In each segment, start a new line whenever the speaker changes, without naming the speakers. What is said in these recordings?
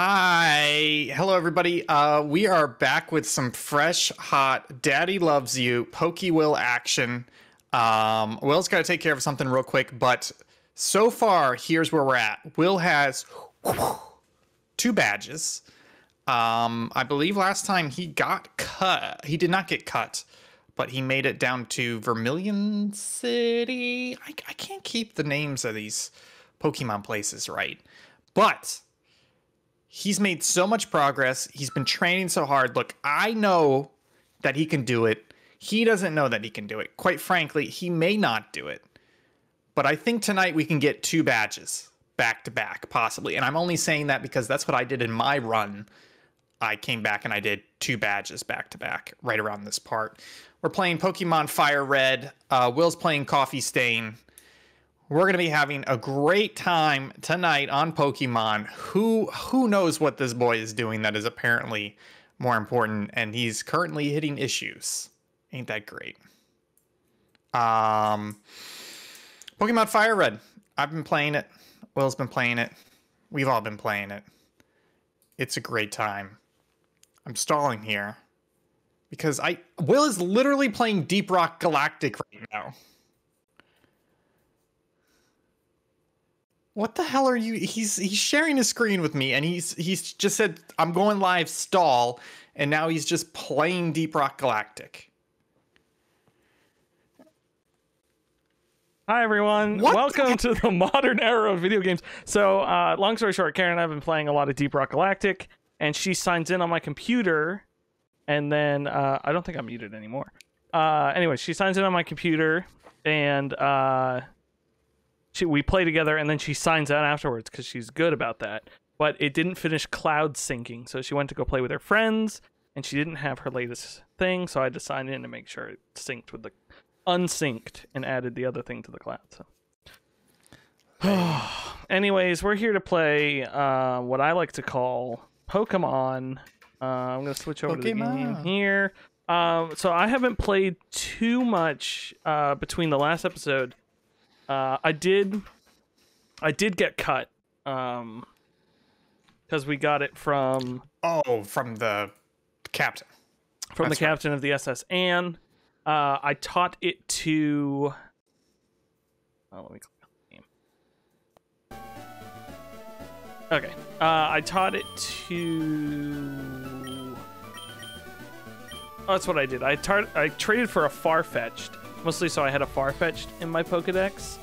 Hi. Hello, everybody. Uh, we are back with some fresh, hot Daddy Loves You Pokey Will action. Um, Will's got to take care of something real quick, but so far, here's where we're at. Will has two badges. Um, I believe last time he got cut. He did not get cut, but he made it down to Vermilion City. I, I can't keep the names of these Pokemon places right. But he's made so much progress. He's been training so hard. Look, I know that he can do it. He doesn't know that he can do it. Quite frankly, he may not do it. But I think tonight we can get two badges back to back, possibly. And I'm only saying that because that's what I did in my run. I came back and I did two badges back to back right around this part. We're playing Pokemon Fire Red. Uh, Will's playing Coffee Stain. We're gonna be having a great time tonight on Pokemon. Who who knows what this boy is doing that is apparently more important, and he's currently hitting issues. Ain't that great? Um, Pokemon Fire Red. I've been playing it. Will's been playing it. We've all been playing it. It's a great time. I'm stalling here because I Will is literally playing Deep Rock Galactic right now. What the hell are you? He's he's sharing a screen with me, and he's he's just said I'm going live stall, and now he's just playing Deep Rock Galactic.
Hi everyone,
What
welcome to the modern era of video games. So, uh, long story short, Karen and I have been playing a lot of Deep Rock Galactic, and she signs in on my computer, and then uh, I don't think I'm muted anymore. Uh, anyway, she signs in on my computer, and uh, she, we play together, and then she signs out afterwards because she's good about that. But it didn't finish cloud syncing, so she went to go play with her friends, and she didn't have her latest thing, so I had to sign in to make sure it synced with the unsynced and added the other thing to the cloud. So, anyways, we're here to play uh, what I like to call Pokemon. Uh, I'm gonna switch over to the game
Pokemon.
here. Um, so I haven't played too much uh, between the last episode. Uh, I did, I did get cut um, because we got it from
Oh, from the captain.
from
That's
the
right.
captain of the SS Anne. Uh, I taught it to. Oh, let me click on the name. Okay. Uh, I taught it to. Oh, that's what I did. I tar- I traded for a Farfetch'd, mostly so I had a Farfetch'd in my Pokedex,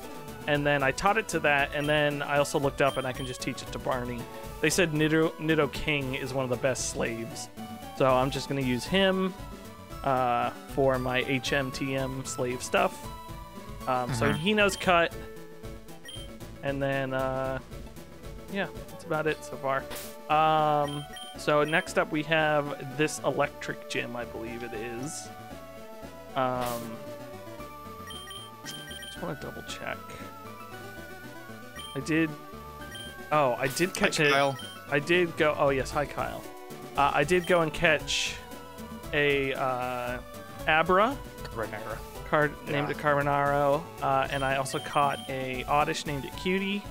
and then I taught it to that, and then I also looked up and I can just teach it to Barney. They said Nido, Nidoking is one of the best slaves, so I'm just gonna use him uh, for my HMTM slave stuff. Um, So
Mhm.
he knows cut, and then uh, yeah, that's about it so far. Um, so next up we have this electric gym, I believe it is. Um, just want to double check. I did. Oh, I did catch it.
Kyle.
I did go. Oh yes, hi Kyle. Uh, I did go and catch a uh, Abra
Renera.
card named
Yeah.
it Carbonaro, uh, and I also caught a Oddish named it Cutie,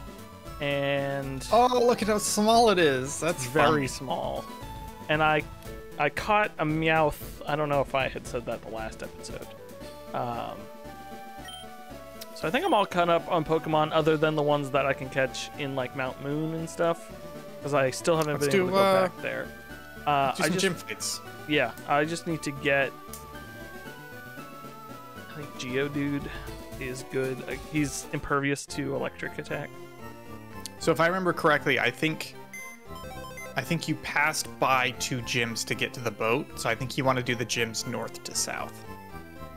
and
Oh, look at how small it is. That's
very
fun.
small. And I, I caught a Meowth. I don't know if I had said that the last episode. Um, so I think I'm all caught up on Pokemon, other than the ones that I can catch in like Mount Moon and stuff, because I still haven't
Let's
been able
do,
to go
uh,
back there. Uh,
Do
I
some
just,
gym fights.
yeah, I just need to get. I think Geodude is good. He's impervious to electric attack.
So if I remember correctly, I think I think you passed by two gyms to get to the boat. So I think you want to do the gyms north to south.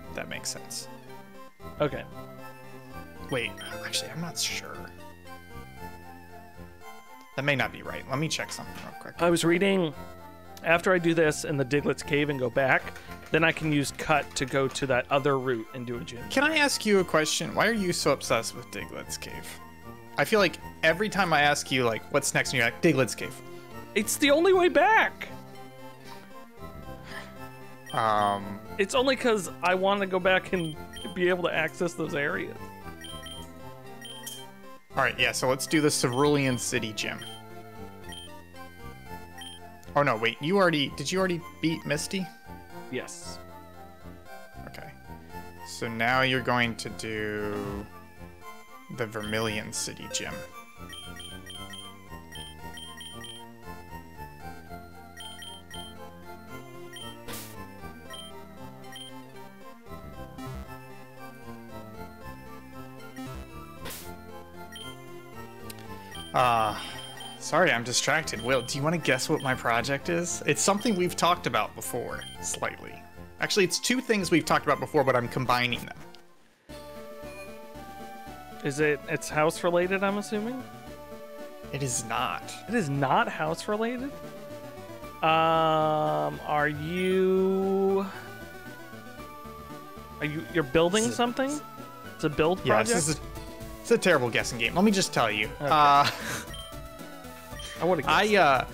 If that makes sense.
Okay.
Wait, actually, I'm not sure. That may not be right. Let me check something real quick.
I was reading after I do this in the Diglett's cave and go back, then I can use cut to go to that other route and do a gym.
Can I ask you a question? Why are you so obsessed with Diglett's cave? I feel like every time I ask you like what's next, and you're like Diglett's cave.
It's the only way back.
Um,
It's only because I want to go back and be able to access those areas.
All right, yeah. So let's do the Cerulean City gym. Oh no, wait. You already did you already beat Misty?
Yes.
Okay. So now you're going to do the Vermilion City gym. Uh, sorry, I'm distracted. Will, do you want to guess what my project is? It's something we've talked about before, slightly. Actually, it's two things we've talked about before, but I'm combining them.
Is it? It's house related. I'm assuming.
It is not.
It is not house related. Um, are you? Are you? You're building
is-
something? It's a build
Yeah,
project.
this is a, it's a terrible guessing game. Let me just tell you.
Okay.
Uh,
I would have.
I uh,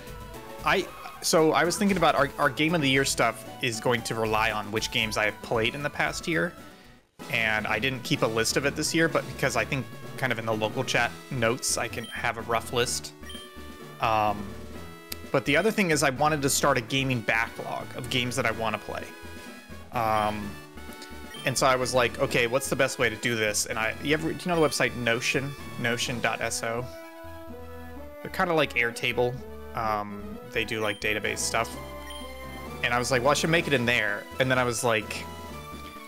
I so I was thinking about our, our game of the year stuff is going to rely on which games I have played in the past year, and I didn't keep a list of it this year, but because I think kind of in the local chat notes I can have a rough list. Um, but the other thing is I wanted to start a gaming backlog of games that I want to play. Um, and so I was like, okay, what's the best way to do this? And I, you ever, do you know the website Notion, Notion.so? They're kind of like Airtable. Um, they do like database stuff. And I was like, well, I should make it in there. And then I was like,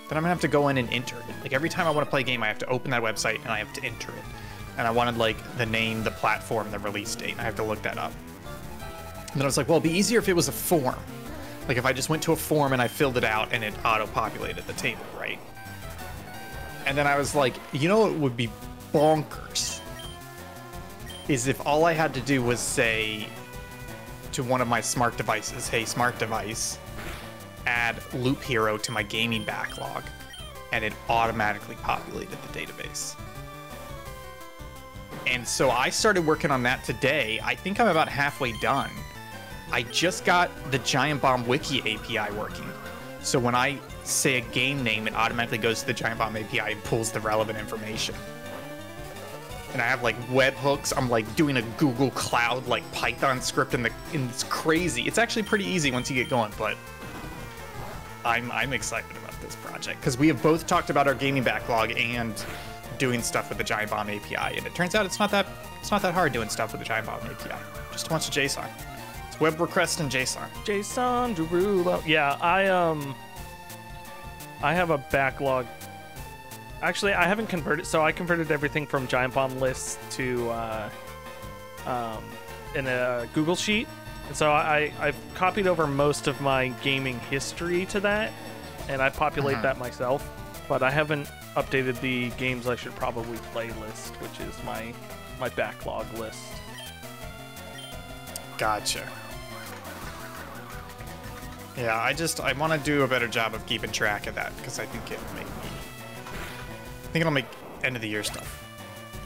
then I'm gonna have to go in and enter it. Like every time I want to play a game, I have to open that website and I have to enter it. And I wanted like the name, the platform, the release date. And I have to look that up. And then I was like, well, it'd be easier if it was a form. Like if I just went to a form and I filled it out and it auto-populated the table, right? And then I was like, you know what would be bonkers? Is if all I had to do was say to one of my smart devices, hey, smart device, add Loop Hero to my gaming backlog, and it automatically populated the database. And so I started working on that today. I think I'm about halfway done. I just got the Giant Bomb Wiki API working. So when I say a game name, it automatically goes to the Giant Bomb API and pulls the relevant information. And I have like webhooks. I'm like doing a Google Cloud like Python script in the and it's crazy. It's actually pretty easy once you get going, but I'm I'm excited about this project because we have both talked about our gaming backlog and doing stuff with the Giant Bomb API, and it turns out it's not that it's not that hard doing stuff with the Giant Bomb API. Just a bunch of JSON. Web request and JSON.
Jason Derulo. Yeah, I um, I have a backlog. Actually, I haven't converted. So I converted everything from Giant Bomb lists to uh, um, in a Google sheet. And so I I've copied over most of my gaming history to that, and I populate
Uh-huh.
that myself. But I haven't updated the games I should probably play list, which is my my backlog list.
Gotcha. Yeah, I just I want to do a better job of keeping track of that because I think it'll make me. I think it'll make end of the year stuff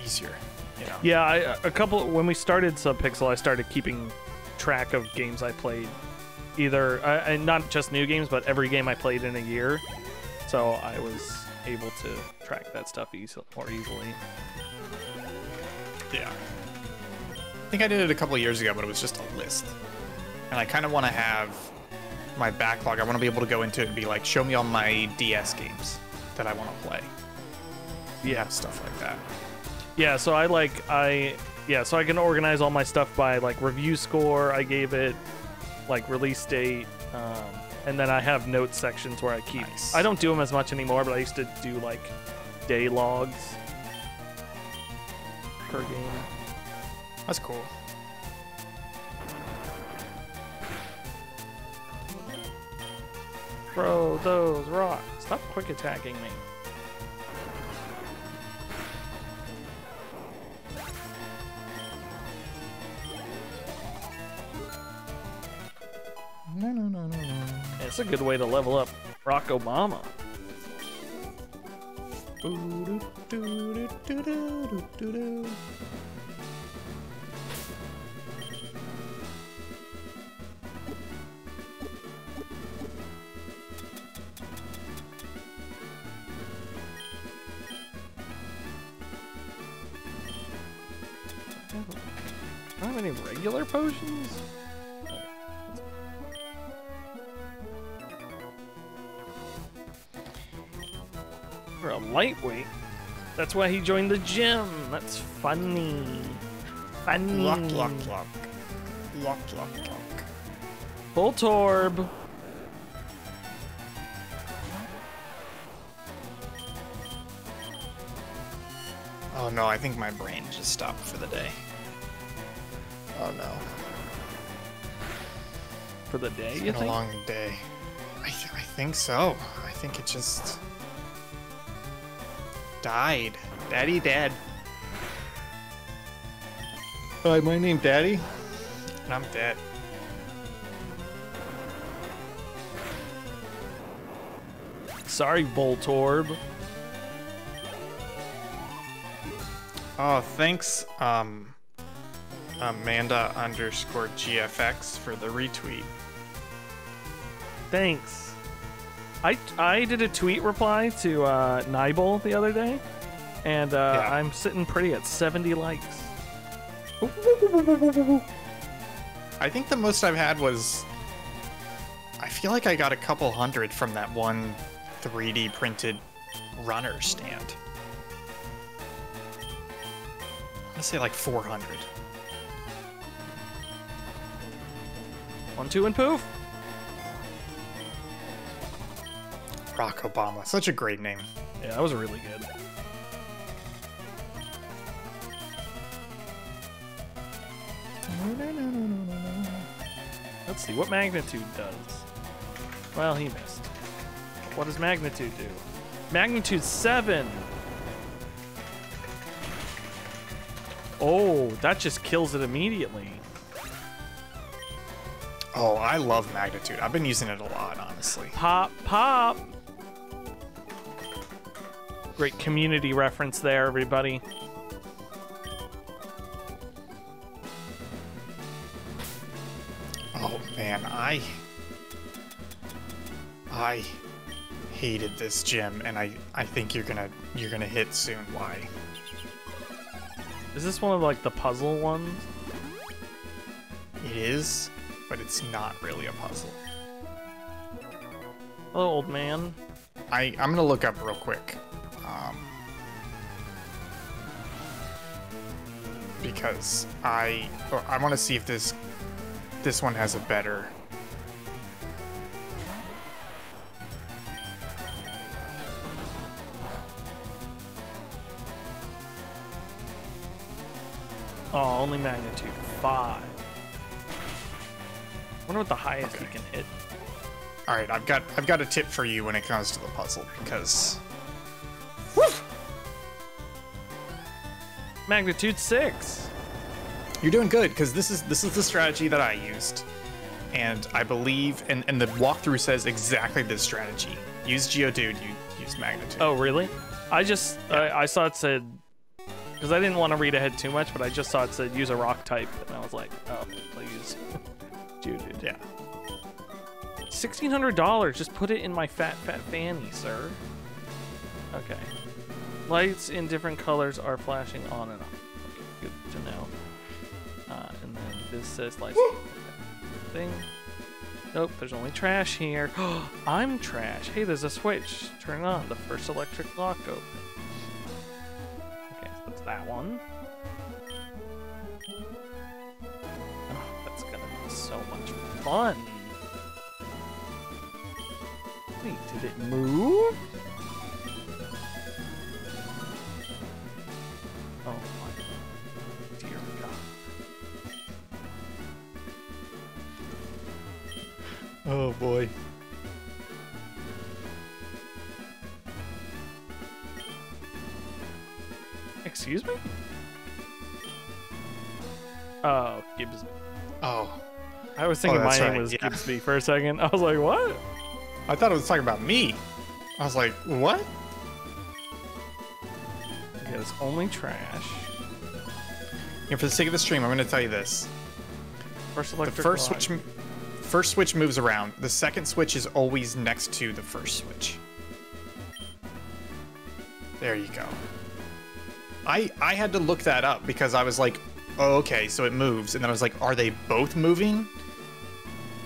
easier. You know.
Yeah, I, a couple when we started Subpixel, I started keeping track of games I played, either uh, and not just new games, but every game I played in a year. So I was able to track that stuff easy, more easily.
Yeah. I think I did it a couple years ago, but it was just a list. And I kind of want to have my backlog. I want to be able to go into it and be like, show me all my DS games that I want to play. Yeah, stuff like that.
Yeah, so I like I yeah, so I can organize all my stuff by like review score. I gave it like release date, um, and then I have notes sections where I keep.
Nice.
I don't do them as much anymore, but I used to do like day logs per game.
That's cool.
Throw those rocks. Stop quick attacking me.
No, no, no, no, no.
It's a good way to level up Rock Obama. Do I don't, I have any regular potions? For a lightweight? That's why he joined the gym. That's funny. Funny.
Lock, lock, lock. Lock, lock, lock.
Voltorb.
Oh no, I think my brain just stopped for the day. Oh no.
For the day,
It's
you
been a
think?
long day. I, th- I think so. I think it just died. Daddy dead. Hi, my name Daddy. And I'm dead.
Sorry, Voltorb.
Oh, thanks, um, Amanda underscore GFX for the retweet.
Thanks. I I did a tweet reply to uh, Nibel the other day, and uh,
Yeah.
I'm sitting pretty at 70 likes.
I think the most I've had was. I feel like I got a couple hundred from that one 3D printed runner stand. Gonna say like 400.
One, two, and poof.
Barack Obama, such a great name.
Yeah, that was really good. Let's see what magnitude does. Well, he missed. What does magnitude do? Magnitude 7. Oh, that just kills it immediately.
Oh, I love magnitude. I've been using it a lot, honestly.
Pop, pop. Great community reference there, everybody.
Oh man, I I hated this gym and I I think you're going to you're going to hit soon why.
Is this one of like the puzzle ones?
It is, but it's not really a puzzle.
Hello, old man.
I I'm going to look up real quick. Um because I I want to see if this this one has a better
Oh, only magnitude five. Wonder what the highest
Okay.
he can hit.
All right, I've got I've got a tip for you when it comes to the puzzle because
Magnitude six.
You're doing good because this is this is the strategy that I used, and I believe and and the walkthrough says exactly this strategy. Use Geodude. You use Magnitude.
Oh, really? I just I, I saw it said because I didn't want to read ahead too much, but I just saw it said use a rock type, and I was like, oh, I'll use Geodude.
yeah.
Sixteen hundred dollars. Just put it in my fat fat fanny, sir. Okay. Lights in different colors are flashing on and off. Okay, good to know. Uh, and then this says lights. thing. Nope, there's only trash here. I'm trash. Hey, there's a switch. Turn it on. The first electric lock open. That's that one. Oh, that's gonna be so much fun. Wait, did it move? Oh my God.
Oh boy.
Excuse me? Oh, Gibbs.
Oh,
I was thinking
Oh,
my
that's
name was
yeah.
Gibbsby for a second. I was like, what?
I thought it was talking about me. I was like, what?
Okay, it's only trash.
And for the sake of the stream, I'm going to tell you this:
First
the first switch, first switch moves around. The second switch is always next to the first switch. There you go. I I had to look that up because I was like, oh, okay, so it moves, and then I was like, are they both moving?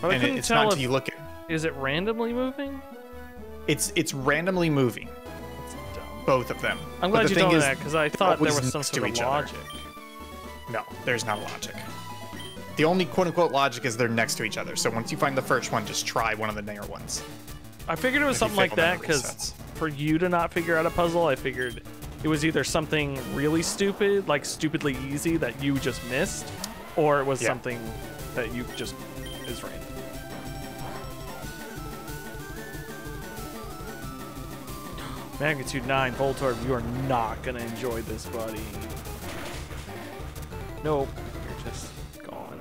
But
and it-
couldn't
it's not
tell
until
if,
you look at
is it randomly moving?
it's it's randomly moving.
Dumb.
both of them.
I'm glad you told me that because I thought there was some sort of
each other.
logic.
No, there's not a logic. The only quote unquote logic is they're next to each other. So once you find the first one, just try one of the near ones.
I figured it was something like that because for you to not figure out a puzzle, I figured it was either something really stupid, like stupidly easy that you just missed, or it was
Yeah.
something that you just is random. Magnitude 9, Voltorb, you are not gonna enjoy this, buddy. Nope, you're just gone.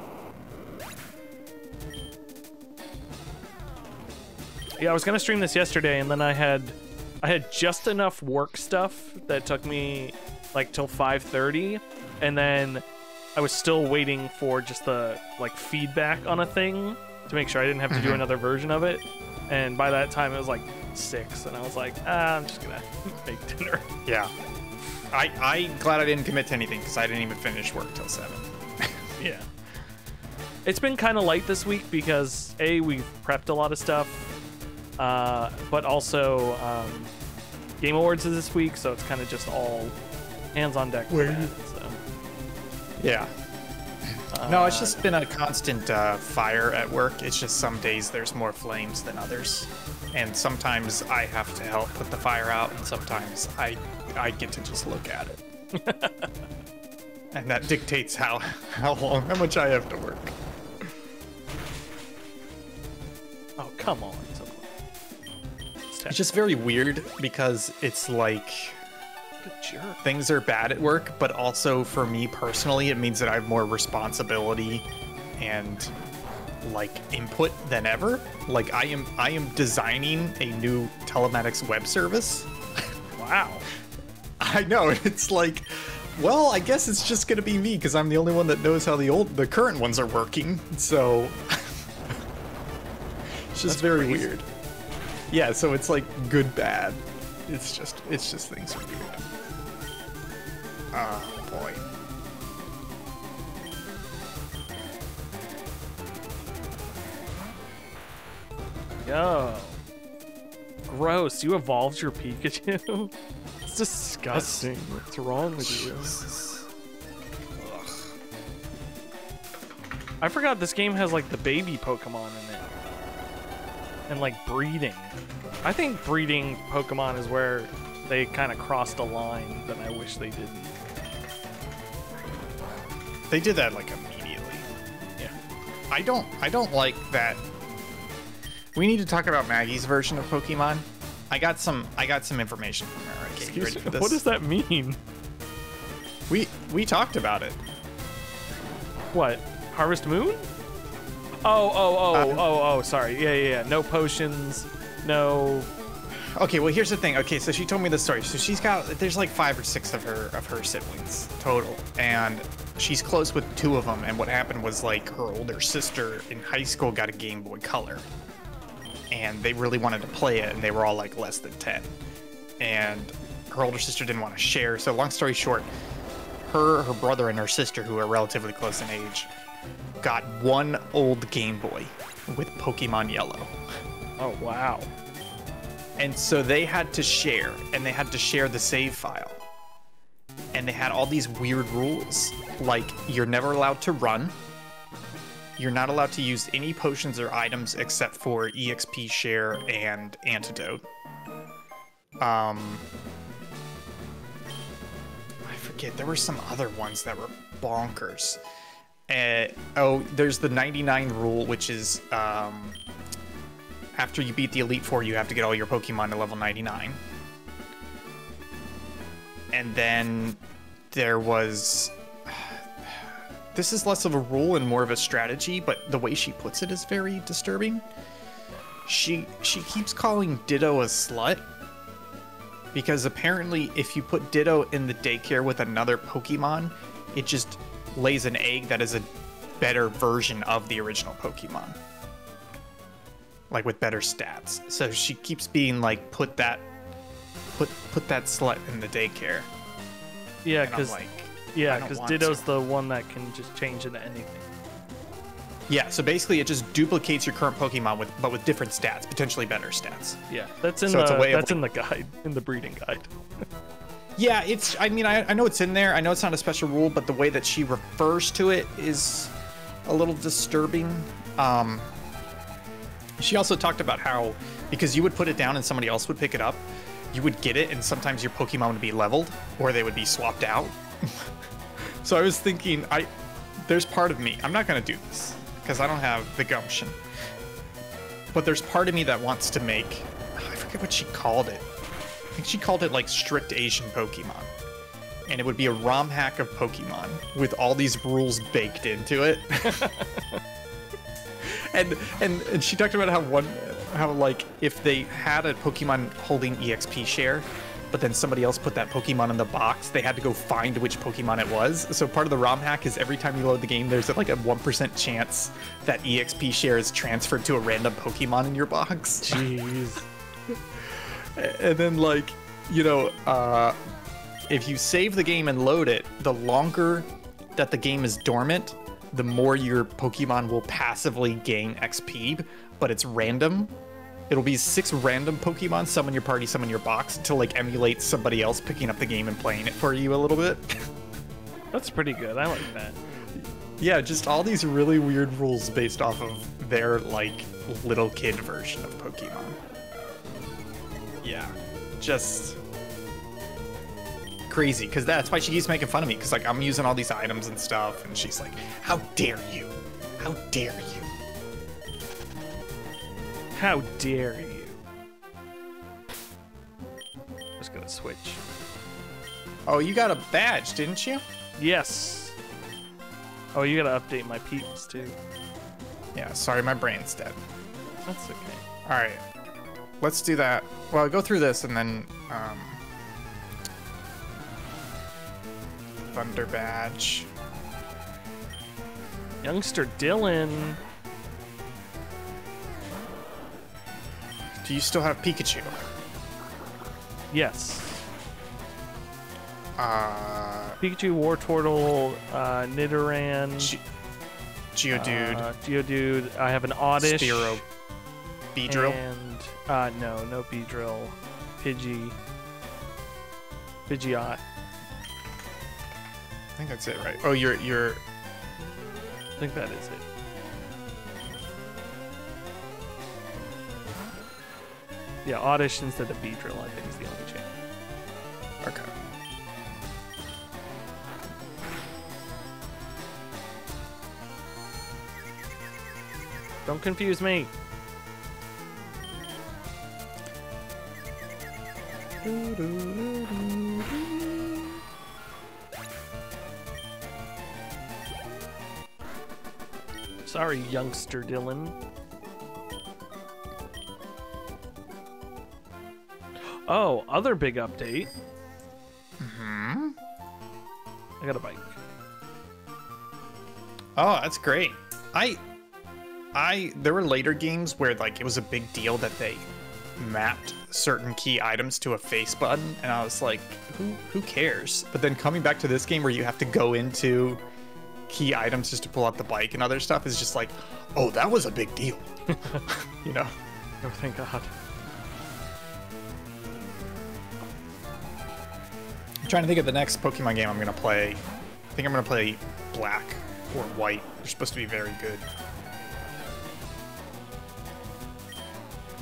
Yeah, I was gonna stream this yesterday, and then I had, I had just enough work stuff that took me like till 5:30, and then I was still waiting for just the like feedback on a thing to make sure I didn't have to do another version of it. And by that time, it was like six, and I was like, ah, I'm just gonna make dinner.
Yeah. I I'm glad I didn't commit to anything because I didn't even finish work till seven.
Yeah. It's been kind of light this week because a we've prepped a lot of stuff, uh, but also um, Game Awards is this week, so it's kind of just all hands on deck.
Where
that, so.
Yeah. No, it's just been a constant uh, fire at work. It's just some days there's more flames than others, and sometimes I have to help put the fire out, and sometimes I I get to just look at it, and that dictates how how long how much I have to work.
Oh come on! Close.
It's just very weird because it's like things are bad at work, but also for me personally, it means that I have more responsibility and like input than ever. Like I am I am designing a new telematics web service.
Wow.
I know it's like well, I guess it's just going to be me because I'm the only one that knows how the old the current ones are working. So it's just very
crazy.
weird. Yeah, so it's like good bad. It's just it's just things are weird. Oh boy.
Yo. Gross. You evolved your Pikachu? it's disgusting. What's wrong with you?
Ugh.
I forgot this game has like the baby Pokemon in it. And like breeding. I think breeding Pokemon is where they kind of crossed a line that I wish they didn't.
They did that like immediately.
Yeah.
I don't I don't like that. We need to talk about Maggie's version of Pokemon. I got some I got some information from her. Okay,
Excuse
ready
me.
for this?
What does that mean?
We we talked about it.
What? Harvest Moon? Oh, oh, oh,
Uh,
oh, oh, sorry. Yeah, yeah, yeah. No potions. No.
Okay, well here's the thing. Okay, so she told me the story. So she's got there's like five or six of her of her siblings total, and she's close with two of them. And what happened was like her older sister in high school got a Game Boy Color, and they really wanted to play it, and they were all like less than ten, and her older sister didn't want to share. So long story short, her her brother and her sister, who are relatively close in age, got one old Game Boy with Pokemon Yellow.
Oh, wow.
And so they had to share, and they had to share the save file. And they had all these weird rules, like you're never allowed to run. You're not allowed to use any potions or items except for EXP share and antidote. Um, I forget. There were some other ones that were bonkers. Uh, oh, there's the 99 rule, which is um, after you beat the Elite Four, you have to get all your Pokemon to level 99. And then there was. This is less of a rule and more of a strategy, but the way she puts it is very disturbing. She she keeps calling Ditto a slut because apparently if you put Ditto in the daycare with another Pokemon, it just lays an egg that is a better version of the original Pokemon like with better stats. So she keeps being like, put that, put put that slut in the daycare.
Yeah, because
like,
yeah, because Ditto's
to.
the one that can just change into anything.
Yeah, so basically it just duplicates your current Pokemon with but with different stats, potentially better stats.
Yeah, that's in
So
the
a way of,
that's in the guide, in the breeding guide.
Yeah, it's I mean I, I know it's in there. I know it's not a special rule, but the way that she refers to it is a little disturbing. Um she also talked about how because you would put it down and somebody else would pick it up, you would get it and sometimes your Pokemon would be leveled or they would be swapped out. so I was thinking I there's part of me. I'm not going to do this because I don't have the gumption. But there's part of me that wants to make I forget what she called it. I think she called it like strict Asian Pokemon. And it would be a ROM hack of Pokemon with all these rules baked into it. and and and she talked about how one how like if they had a Pokemon holding EXP share, but then somebody else put that Pokemon in the box, they had to go find which Pokemon it was. So part of the ROM hack is every time you load the game, there's like a one percent chance that EXP share is transferred to a random Pokemon in your box.
Jeez.
And then like you know uh if you save the game and load it the longer that the game is dormant the more your pokemon will passively gain xp but it's random it'll be six random pokemon some in your party some in your box to like emulate somebody else picking up the game and playing it for you a little bit
That's pretty good. I like that.
yeah just all these really weird rules based off of their like little kid version of pokemon yeah just crazy because that's why she keeps making fun of me because like i'm using all these items and stuff and she's like how dare you how dare you
How dare you? Just gonna switch.
oh you got a badge didn't you
Yes. Oh, you gotta update my peeps too.
yeah sorry my brain's dead
That's okay.
all right let's do that well go through this and then um thunder badge
Youngster Dylan.
do you still have pikachu
Yes.
uh
Pikachu, Wartortle, uh, Nidoran,
Ge- Geodude,
uh, Geodude. I have an Oddish.
Spearow, Beedrill.
And uh, no, no Beedrill. Pidgey. Pidgeot.
I think that's it, right? Oh, you're you're
I think that is it. Yeah, Oddish instead of Beedrill, I think is the only change.
okay.
Don't confuse me. Sorry, youngster Dylan. Oh, other big update.
Hmm.
I got a bike.
Oh, that's great. I I there were later games where like it was a big deal that they mapped certain key items to a face button and I was like, who who cares? But then coming back to this game where you have to go into key items just to pull out the bike and other stuff is just like, oh, that was a big deal. you know?
Oh, thank God.
I'm trying to think of the next Pokemon game I'm gonna play. I think I'm gonna play Black or White. They're supposed to be very good.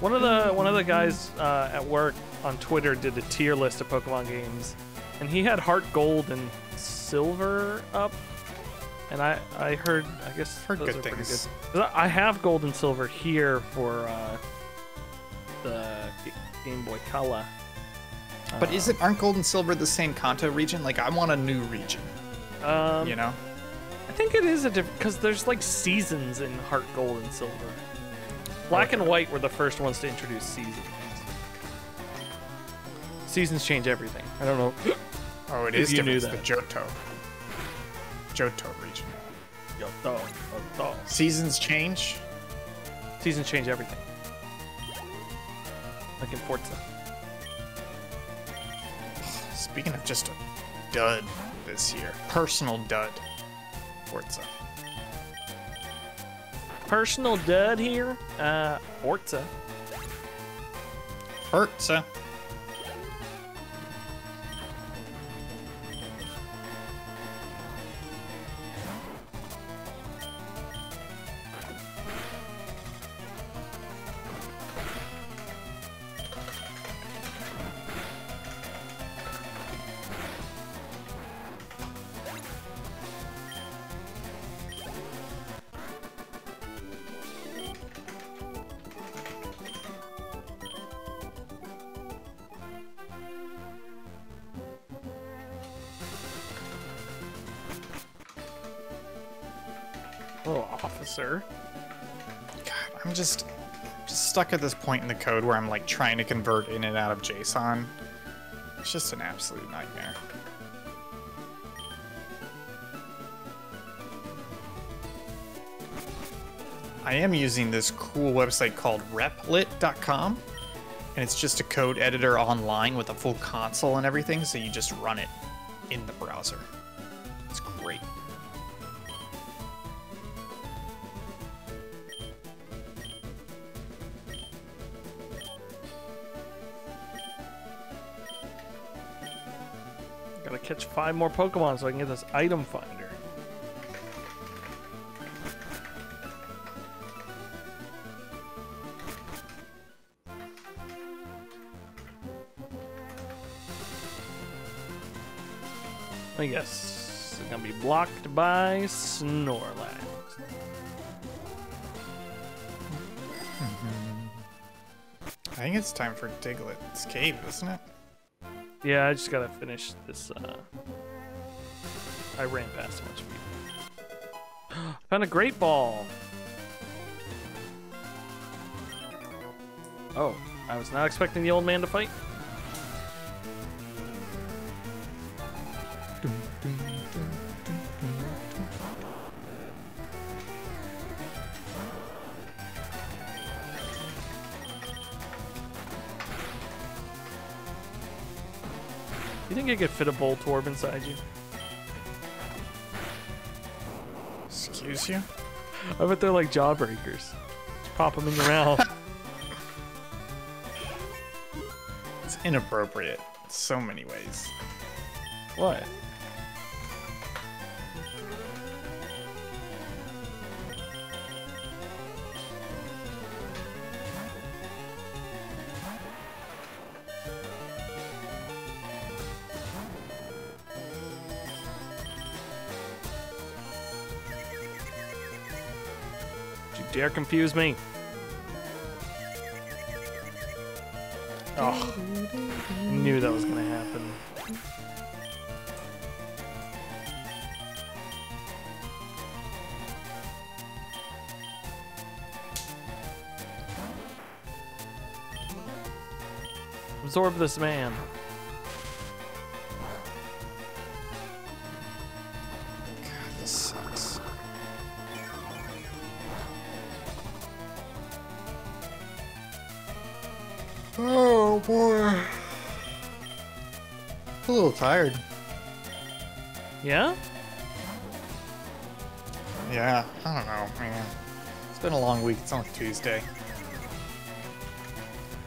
One of the one of the guys uh, at work on Twitter did a tier list of Pokemon games, and he had Heart Gold and Silver up. And I I heard I guess
Heard
those
good
are
things.
good. 'Cause I I have Gold and Silver here for uh, the G- Game Boy Color.
But is it aren't Gold and Silver the same Kanto region? Like I want a new region,
Um,
you know?
I think it is a different because there's like seasons in Heart Gold and Silver. Black and White were the first ones to introduce seasons. Seasons change everything. I don't know.
Oh, it
If
is
you
different.
knew
It's
that.
the Johto. Johto region.
Yo, dog, yo, dog.
Seasons change.
Seasons change everything. Like in Forza.
Speaking of just a dud this year, personal dud. Forza.
Personal dud here. Uh, Forza.
Forza.
Oh, officer.
God, I'm just just stuck at this point in the code where I'm like trying to convert in and out of JSON. It's just an absolute nightmare. I am using this cool website called replit.com and it's just a code editor online with a full console and everything so you just run it in the browser.
Five more Pokemon so I can get this item finder. I guess it's gonna be blocked by Snorlax.
I think it's time for Diglett's cave, isn't it?
Yeah, I just gotta finish this. Uh... I ran past bunch of people. Found a great ball. Oh, I was not expecting the old man to fight. You think I could fit a Voltorb inside you?
You?
I bet they're like jawbreakers. Just pop them in your mouth.
It's inappropriate in so many ways.
what? Dare confuse me. Oh, knew that was gonna happen. Absorb this man.
Tired.
Yeah?
Yeah, I don't know, man. It's been a long week. It's only Tuesday.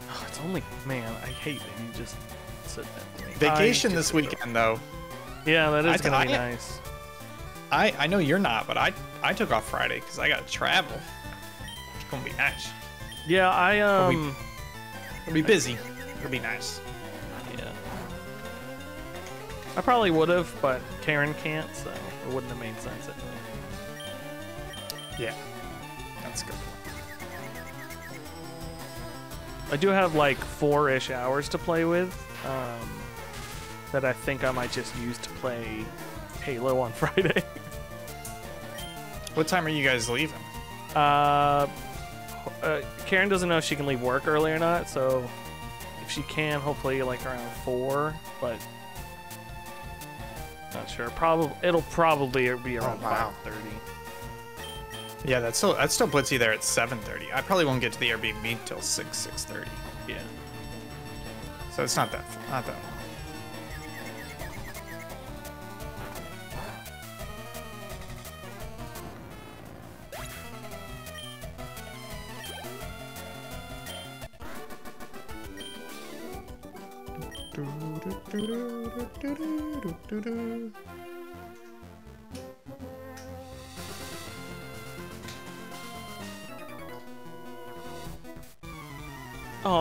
Oh, it's only man. I hate that you just said that. To me.
Vacation this weekend, though.
Yeah, that is gonna be
I-
nice.
I I know you're not, but I I took off Friday because I got to travel. It's gonna be nice.
Yeah, I um.
It'll be busy. It'll be nice.
I probably would have, but Karen can't, so it wouldn't have made sense anyway.
Yeah, that's good.
I do have like four-ish hours to play with, um, that I think I might just use to play Halo on Friday.
What time are you guys leaving?
uh, uh, Karen doesn't know if she can leave work early or not, so if she can, hopefully like around four, but not sure. Probably it'll probably be oh, around
Oh, wow.
five thirty.
Yeah, that still that still puts you there at 7:30. I probably won't get to the Airbnb until 6 6:30.
Yeah.
So it's not that not that long.
Oh,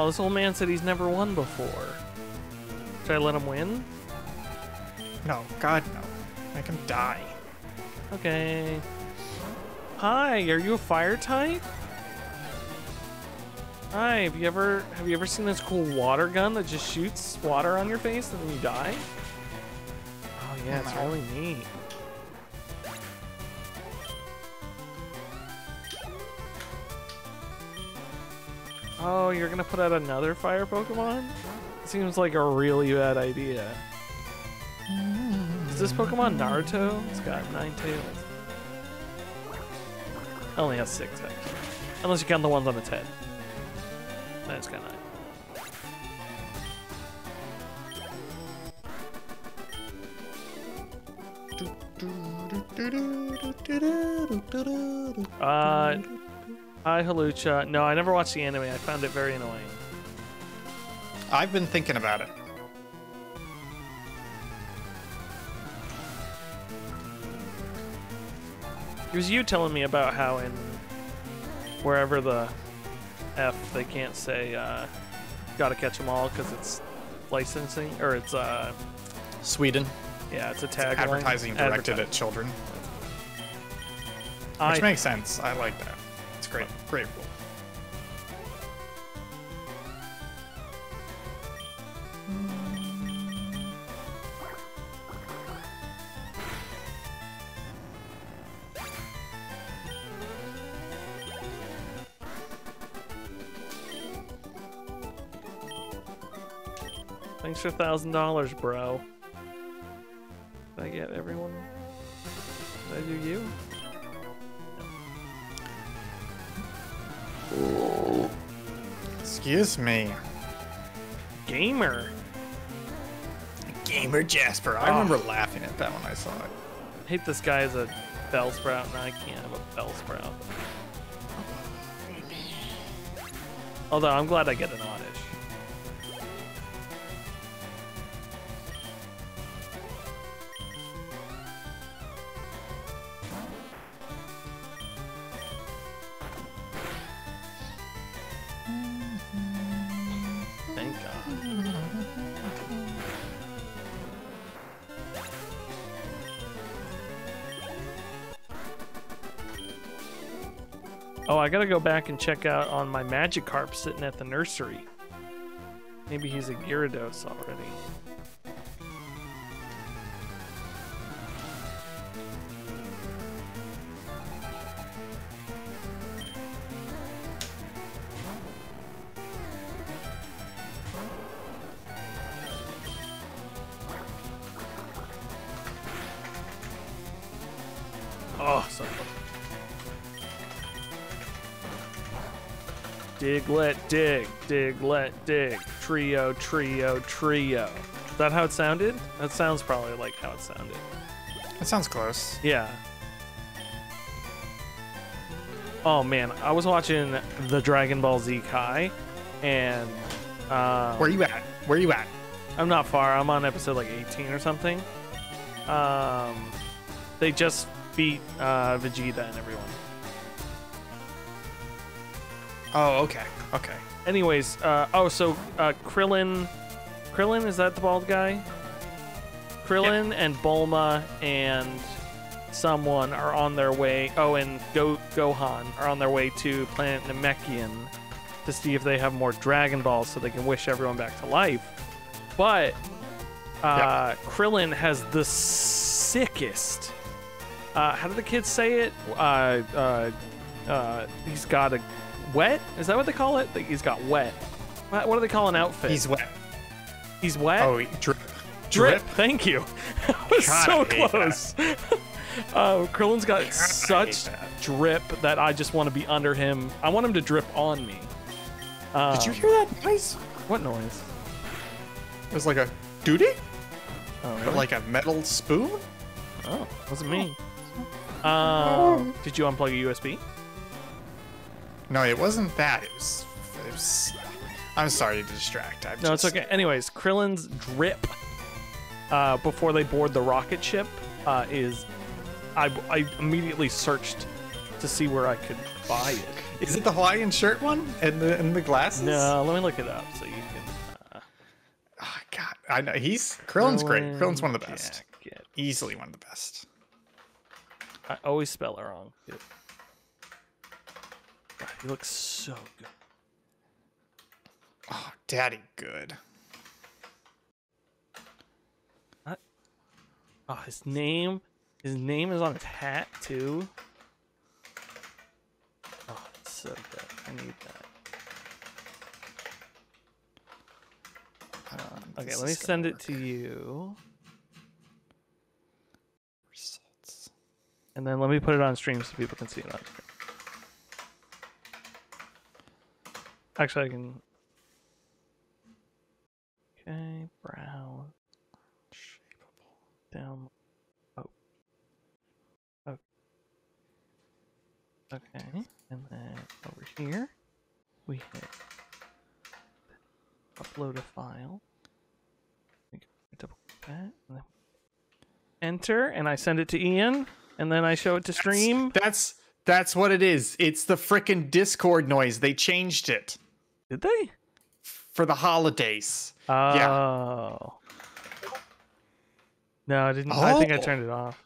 this old man said he's never won before. Should I let him win?
No, God, no. Make him die.
Okay. Hi, are you a fire type? Hi, have you ever have you ever seen this cool water gun that just shoots water on your face and then you die? Oh yeah, it's really neat. Oh, you're gonna put out another fire Pokemon? Seems like a really bad idea. Is this Pokemon Naruto? It's got nine tails. Only has six actually. Unless you count the ones on its head. That's kind of Uh, Hi Halucha. No, I never watched the anime. I found it very annoying.
I've been thinking about it.
It was you telling me about how in wherever the F they can't say uh, "gotta catch 'em all" because it's licensing or it's uh
Sweden.
yeah it's a tag
Advertising directed at children.
I,
Which makes sense. I like that. It's great. Great rule.
Thanks for thousand dollars, bro. Did I get everyone? Did I do you?
Excuse me.
Gamer.
Gamer Jasper. I
Oh.
remember laughing at that when I saw it.
I hate this guy as a Bellsprout, and I can't have a Bellsprout. Although I'm glad I get an Oddish. Oh, I gotta go back and check out on my Magikarp sitting at the nursery. Maybe he's a Gyarados already. Let dig, dig, let dig. Trio, trio, trio. Is that how it sounded? That sounds probably like how it sounded.
That sounds close.
Yeah. Oh man, I was watching the Dragon Ball Z Kai, and uh,
Where you at? Where you at?
I'm not far. I'm on episode like 18 or something. Um, they just beat uh, Vegeta and everyone.
Oh, okay.
Anyways, uh, oh, so uh, Krillin, Krillin is that the bald guy? Krillin and Bulma and someone are on their way. Oh, and Go Gohan are on their way to planet Namekian to see if they have more Dragon Balls so they can wish everyone back to life. But uh, Krillin has the sickest. Uh, how do the kids say it? Uh, uh, uh, he's got a wet. Is that what they call it? He's got wet. What what do they call an outfit?
He's wet.
he's wet.
Oh, he- drip.
drip. Thank you. I was
God,
so close. uh, Krillin's got
I
such
that.
drip that I just want to be under him. I want him to drip on me. Um,
Did you hear that noise?
What noise?
It was like a duty,
Oh, really?
like a metal spoon.
oh, wasn't me. Um, did you unplug a USB?
No, it wasn't that. It was. It was I'm sorry to distract. I'm
No, it's okay. Anyways, Krillin's drip uh, before they board the rocket ship uh, is I, I immediately searched to see where I could buy it.
Is it the Hawaiian shirt one and the and the glasses?
No, let me look it up so you can. Uh,
Oh, God, I know he's Krillin's great. Krillin's one of the best.
jacket.
Easily one of the best.
I always spell it wrong. Dude. He looks so good.
Oh, daddy, good. What?
Oh, his name, his name is on his hat too. Oh, it's so good. I need that.
Um,
Okay, let me send it to you,
Results.
and then let me put it on stream so people can see it on stream. Actually, I can. Okay, browse down. Oh. Okay. Okay, and then over here, we hit upload a file. We can double click that, and then enter, and I send it to Ian, and then I show it to stream.
That's that's what it is. It's the frickin' Discord noise. They changed it
Did they?
for the holidays.
Oh. Yeah. No, I didn't. I think I
Oh.
turned it off.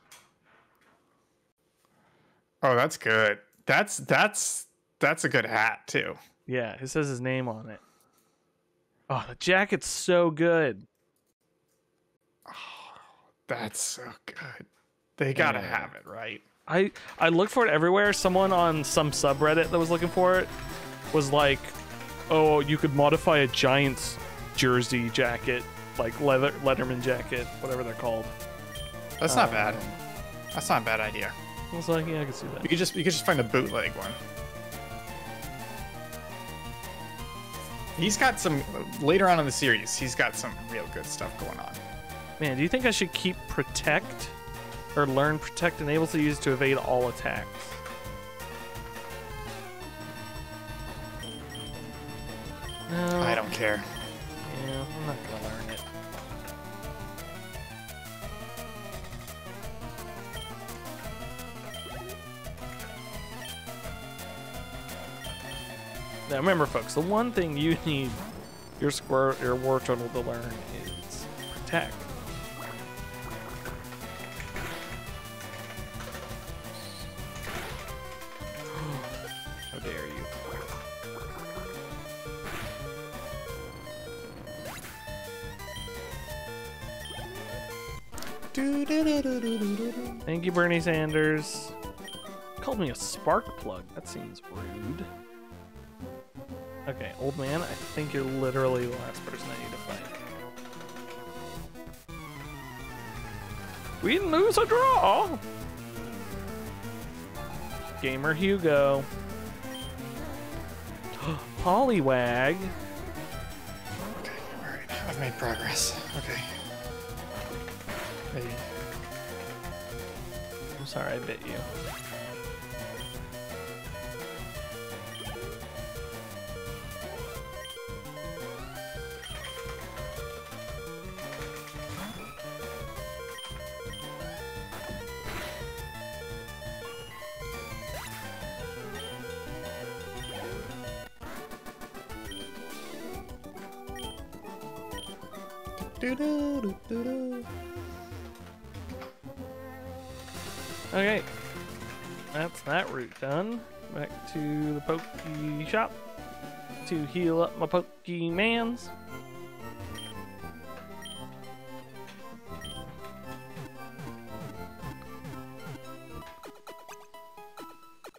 Oh, that's good. That's that's that's a good hat too.
Yeah, it says his name on it. Oh, the jacket's so good.
Oh, That's so good. They gotta
Yeah.
have it, right?
I I looked for it everywhere. Someone on some subreddit that was looking for it was like, "Oh, you could modify a Giants jersey jacket, like leather Letterman jacket, whatever they're called."
That's not bad.
Um,
That's not a bad idea.
I was like, "Yeah, I can see that.
You
that."
could just you could just find a bootleg one. He's got some later on in the series. He's got some real good stuff going on.
Man, do you think I should keep protect or learn protect enables to use to evade all attacks? No,
I don't care.
Yeah, I'm not gonna learn it. Now remember, folks, the one thing you need your squir your war turtle to learn is protect. Thank you, Bernie Sanders. Called me a spark plug. That seems rude. Okay, old man, I think you're literally the last person I need to fight. We didn't lose a draw! Gamer Hugo. Poliwag.
Okay, all right. I've made progress. Okay. Maybe.
I'm sorry I bit you.
Doo-doo-doo-doo-doo.
Okay. That's that route done. Back to the Pokey shop to heal up my Pokemans.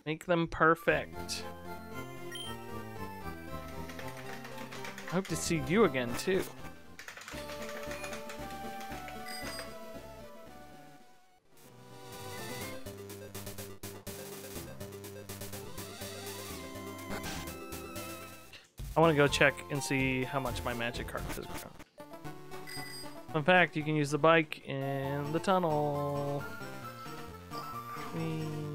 Make them perfect. I hope to see you again too. I want to go check and see how much my Magikarp has grown. Fun fact, you can use the bike in the tunnel. Whee.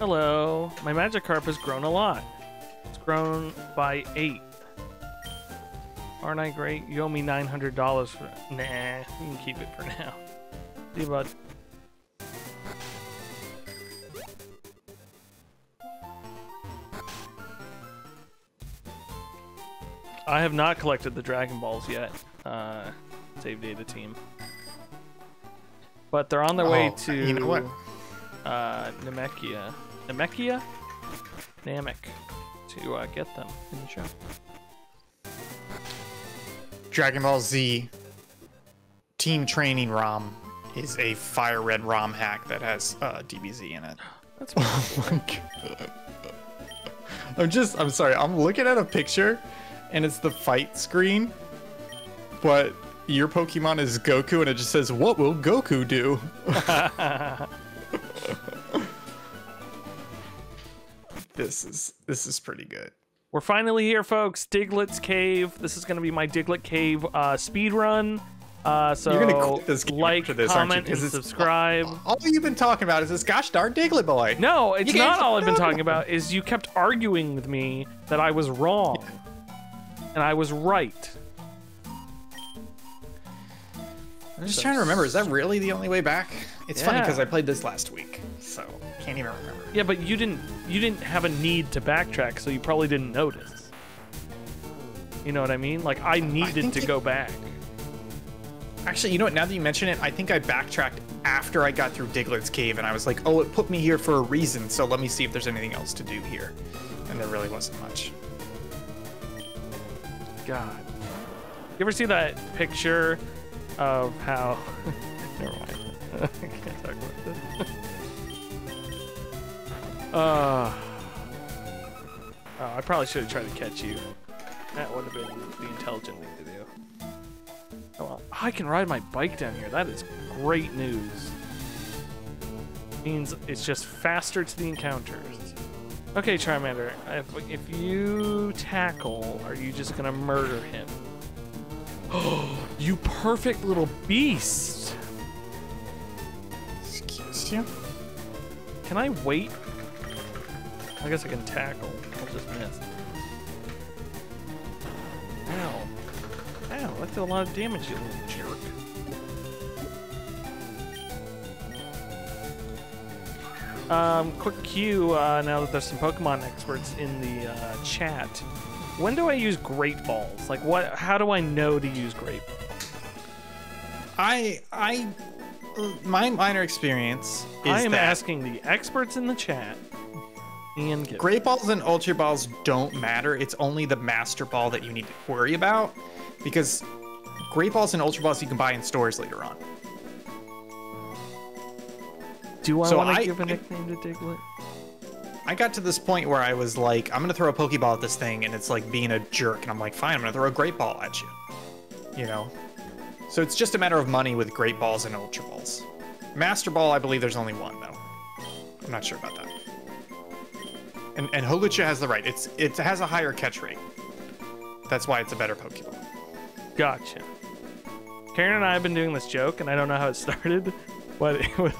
Hello. My Magikarp has grown a lot. It's grown by eight. Aren't I great? You owe me nine hundred dollars for. it. Nah, you can keep it for now. See you, bud. I have not collected the Dragon Balls yet. Uh, save data team. But they're on their way
Oh,
to
you know what?
uh, Namekia. Namekia? Namek. To uh, get them in the show.
Dragon Ball Z Team Training ROM is a fire red ROM hack that has uh, DBZ in it.
That's
Oh my god. I'm just, I'm sorry, I'm looking at a picture and it's the fight screen, but your Pokemon is Goku and it just says, What will Goku do? this is this is pretty good.
We're finally here, folks. Diglett's Cave. This is going to be my Diglett Cave uh, speed run. Uh, so
You're gonna quit this
like,
this, you?
and subscribe.
All you've been talking about is this gosh darn Diglett boy.
No, it's
You can't
all I've been talking about. Is you kept arguing with me that I was wrong, and I was right.
I'm just trying to remember, is that really the only way back? It's funny because I played this last week, so can't even remember.
Yeah, but you didn't. You didn't have a need to backtrack, so you probably didn't notice. You know what I mean? Like I needed
think
to
it-
go back.
Actually, you know what? Now that you mention it, I think I backtracked after I got through Diglett's cave, and I was like, "Oh, it put me here for a reason. So let me see if there's anything else to do here." And there really wasn't much.
God. You ever see that picture of how? Never mind. I can't talk about this. Uh, oh, I probably should have tried to catch you. That would have been the intelligent thing to do. Oh, well, I can ride my bike down here. That is great news. Means it's just faster to the encounters. Okay, Charmander, if, if you tackle, are you just gonna murder him? Oh, you perfect little beast!
Excuse you?
Can I wait? I guess I can tackle. I'll just miss. Ow. Ow, that did a lot of damage, you little jerk. Um, quick cue, uh, now that there's some Pokemon experts in the uh, chat. When do I use Great Balls? Like, what? How do I know to use Great Balls?
I, I, my minor experience is
I am
that
asking the experts in the chat. Ian, get
Great Balls and Ultra Balls don't matter. It's only the Master Ball that you need to worry about, because Great Balls and Ultra Balls you can buy in stores later on.
Do I
So
want
I-
to give a nickname to Diglett?
I got to this point where I was like, I'm gonna throw a Pokeball at this thing, and it's like being a jerk, and I'm like, fine, I'm gonna throw a Great Ball at you. You know? So it's just a matter of money with Great Balls and Ultra Balls. Master Ball, I believe there's only one though. I'm not sure about that. And and Holucha has the right. It's it has a higher catch rate. That's why it's a better Pokeball.
Gotcha. Karen and I have been doing this joke, and I don't know how it started, but it was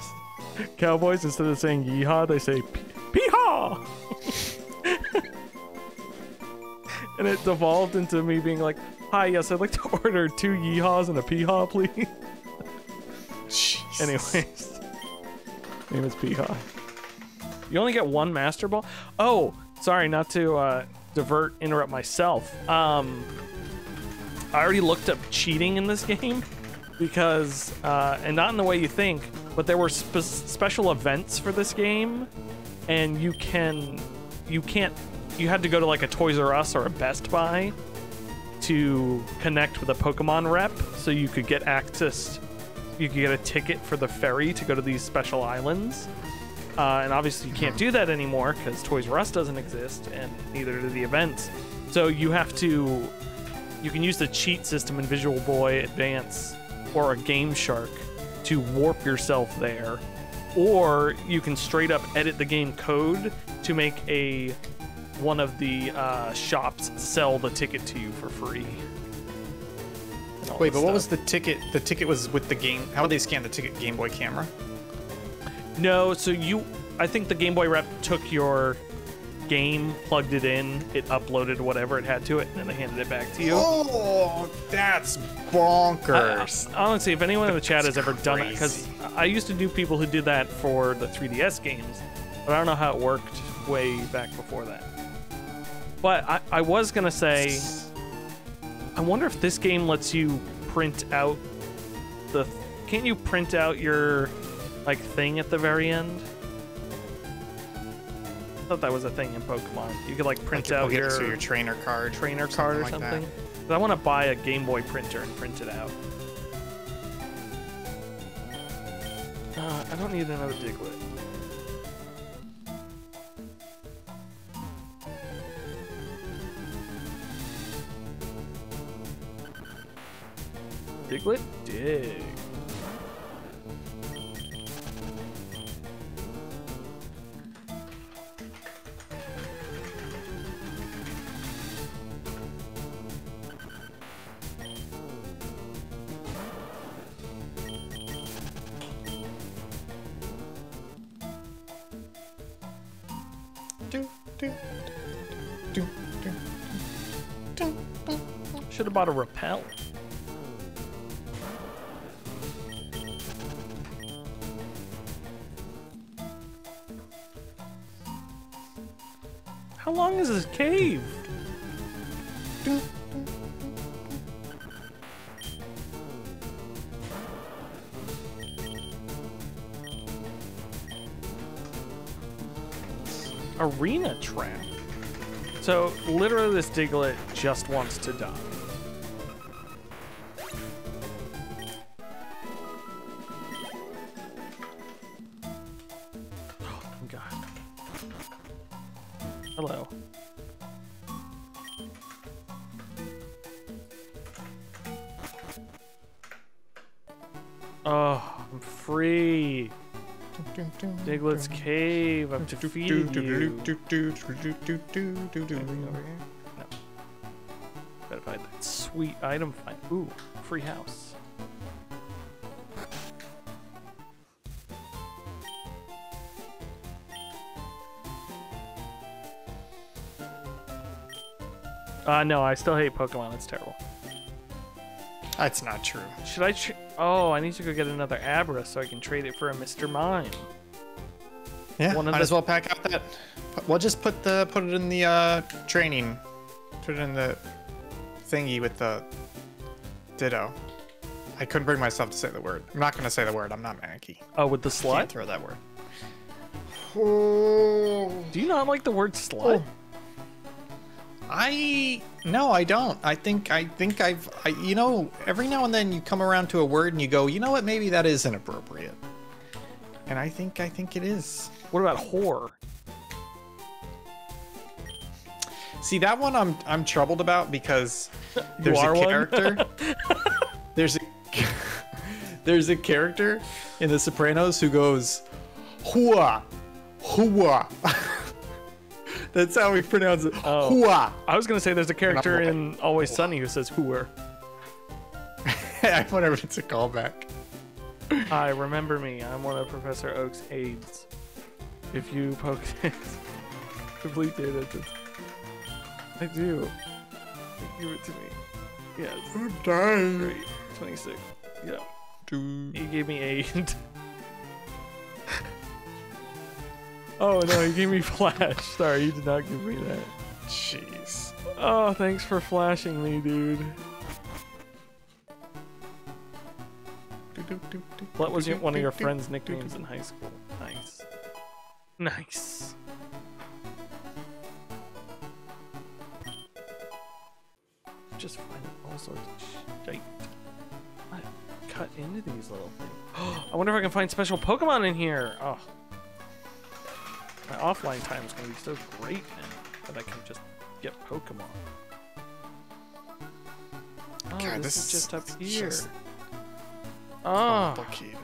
cowboys instead of saying yeehaw, they say "Pee- peehaw, and it devolved into me being like, "Hi, yes, I'd like to order two yeehaws and a peehaw, please." Anyways, name is peehaw. You only get one master ball. Oh, sorry, not to uh, divert, interrupt myself. Um, I already looked up cheating in this game because, uh, and not in the way you think, but there were spe- special events for this game, and you can, you can't, you had to go to like a Toys R Us or a Best Buy to connect with a Pokemon rep so you could get access. You could get a ticket for the ferry to go to these special islands. Uh, and obviously, you can't do that anymore because Toys R Us doesn't exist, and neither do the events. So you have to. You can use the cheat system in Visual Boy Advance or a Game Shark to warp yourself there, or you can straight up edit the game code to make a one of the uh, shops sell the ticket to you for free.
Wait, but what was the ticket? The ticket was with the game. How would they scan the ticket? Game Boy camera.
No, so you I think the Game Boy rep took your game, plugged it in, it uploaded whatever it had to it, and then they handed it back to you.
Oh, that's bonkers.
Uh, honestly, if anyone in the chat has
That's
ever done it, because I used to do people who did that for the 3DS games, but I don't know how it worked way back before that. But I, I was gonna say, I wonder if this game lets you print out the. Can't you print out your like thing at the very end? I thought that was a thing in Pokemon. You could like print
Like,
out your
your trainer card,
trainer card or
like that.
something. 'Cause I want to buy a Game Boy printer and print it out. Uh, I don't need another Diglett. Diglett dig. Bought a repel. How long is this cave? Arena trap. So literally, this Diglett just wants to die. Oh, I'm free. Diglett's cave. I've defeated you. Over here? No. Gotta find that sweet item find. Ooh, free house. Uh, no, I still hate Pokemon. It's terrible.
That's not true.
Should I? Tr- oh, I need to go get another Abra so I can trade it for a Mr. Mime.
Yeah,
One of
might
the-
as well pack out that. We'll just put the put it in the uh, training. Put it in the thingy with the ditto. I couldn't bring myself to say the word. I'm not gonna say the word. I'm not Mankey.
Oh, with the slut.
Can't throw that word. Oh.
Do you not like the word slut?
I no, I don't. I think I think I've I, you know every now and then you come around to a word and you go, you know what, maybe that is inappropriate. And I think I think it is.
What about whore?
See that one I'm I'm troubled about because there's
are
a character. there's a there's a character in The Sopranos who goes, "Hua, hua." That's how we pronounce it.
Oh.
Hua.
I was gonna say there's a character in Always Sunny who says whore.
I wonder if it's a callback.
Hi, remember me. I'm one of Professor Oak's aides. If you poke complete data, I do. Give it to me. Yes.
I'm dying.
Great. 26. Yeah.
Dude.
He gave me aid. oh no, he gave me flash. Sorry, you did not give me that.
Jeez.
Oh, thanks for flashing me, dude. What was your, one of your friends' nicknames in high school? Nice. Nice. Just finding all sorts of shit. I cut into these little things. I wonder if I can find special Pokemon in here. Oh. My offline time is going to be so great now that I can just get Pokemon. Oh,
God,
this,
this
is just up here.
just
Oh, ah.
Complicated.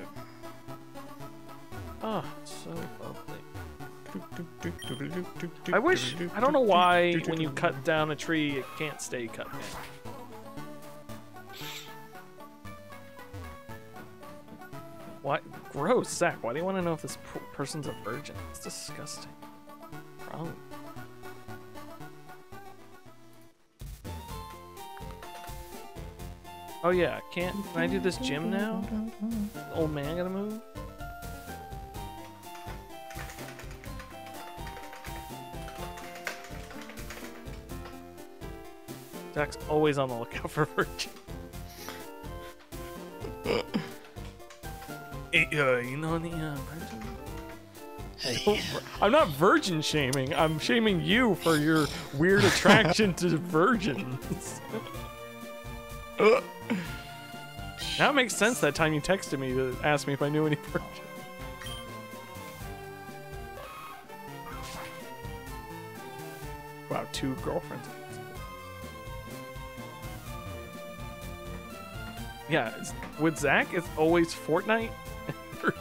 oh, so lovely. I wish. I don't know why when you cut down a tree, it can't stay cut down. What? Gross, Zach. Why do you want to know if this person's a virgin? It's disgusting. Wrong. Oh yeah, can't can I do this gym now? Old man gotta move. Zach's always on the lookout for virgin. Eh, uh, you know the uh, virgin? I'm not virgin shaming. I'm shaming you for your weird attraction to virgins. now it makes sense that time you texted me to ask me if I knew any virgins. Wow, two girlfriends. Yeah, it's, with Zach, it's always Fortnite and.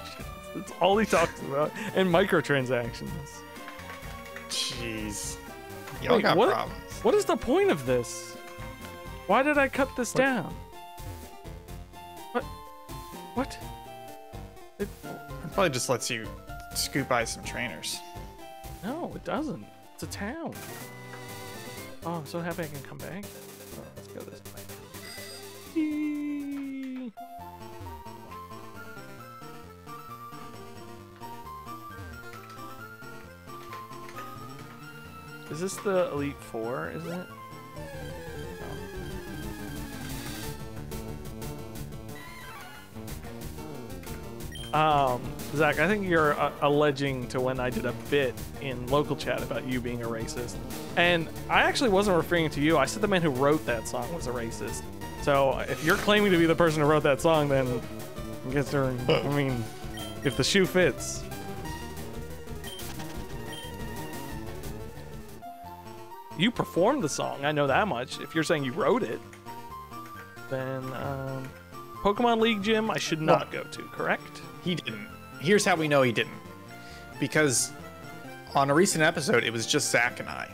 That's all he talks about, and microtransactions.
Jeez. Y'all got
what?
problems.
What is the point of this? Why did I cut this down? What? What? It,
It probably just lets you scoop by some trainers.
no, it doesn't. It's a town. Oh, I'm so happy I can come back. Is this the Elite Four, isn't it? Um, Zach, I think you're uh, alleging to when I did a bit in local chat about you being a racist. And I actually wasn't referring to you. I said the man who wrote that song was a racist. So if you're claiming to be the person who wrote that song, then I guess I mean, if the shoe fits. You performed the song, I know that much. If you're saying you wrote it, then um, Pokemon League Gym I should not go to, correct?
He didn't. Here's how we know he didn't. Because on a recent episode, it was just Zach and I.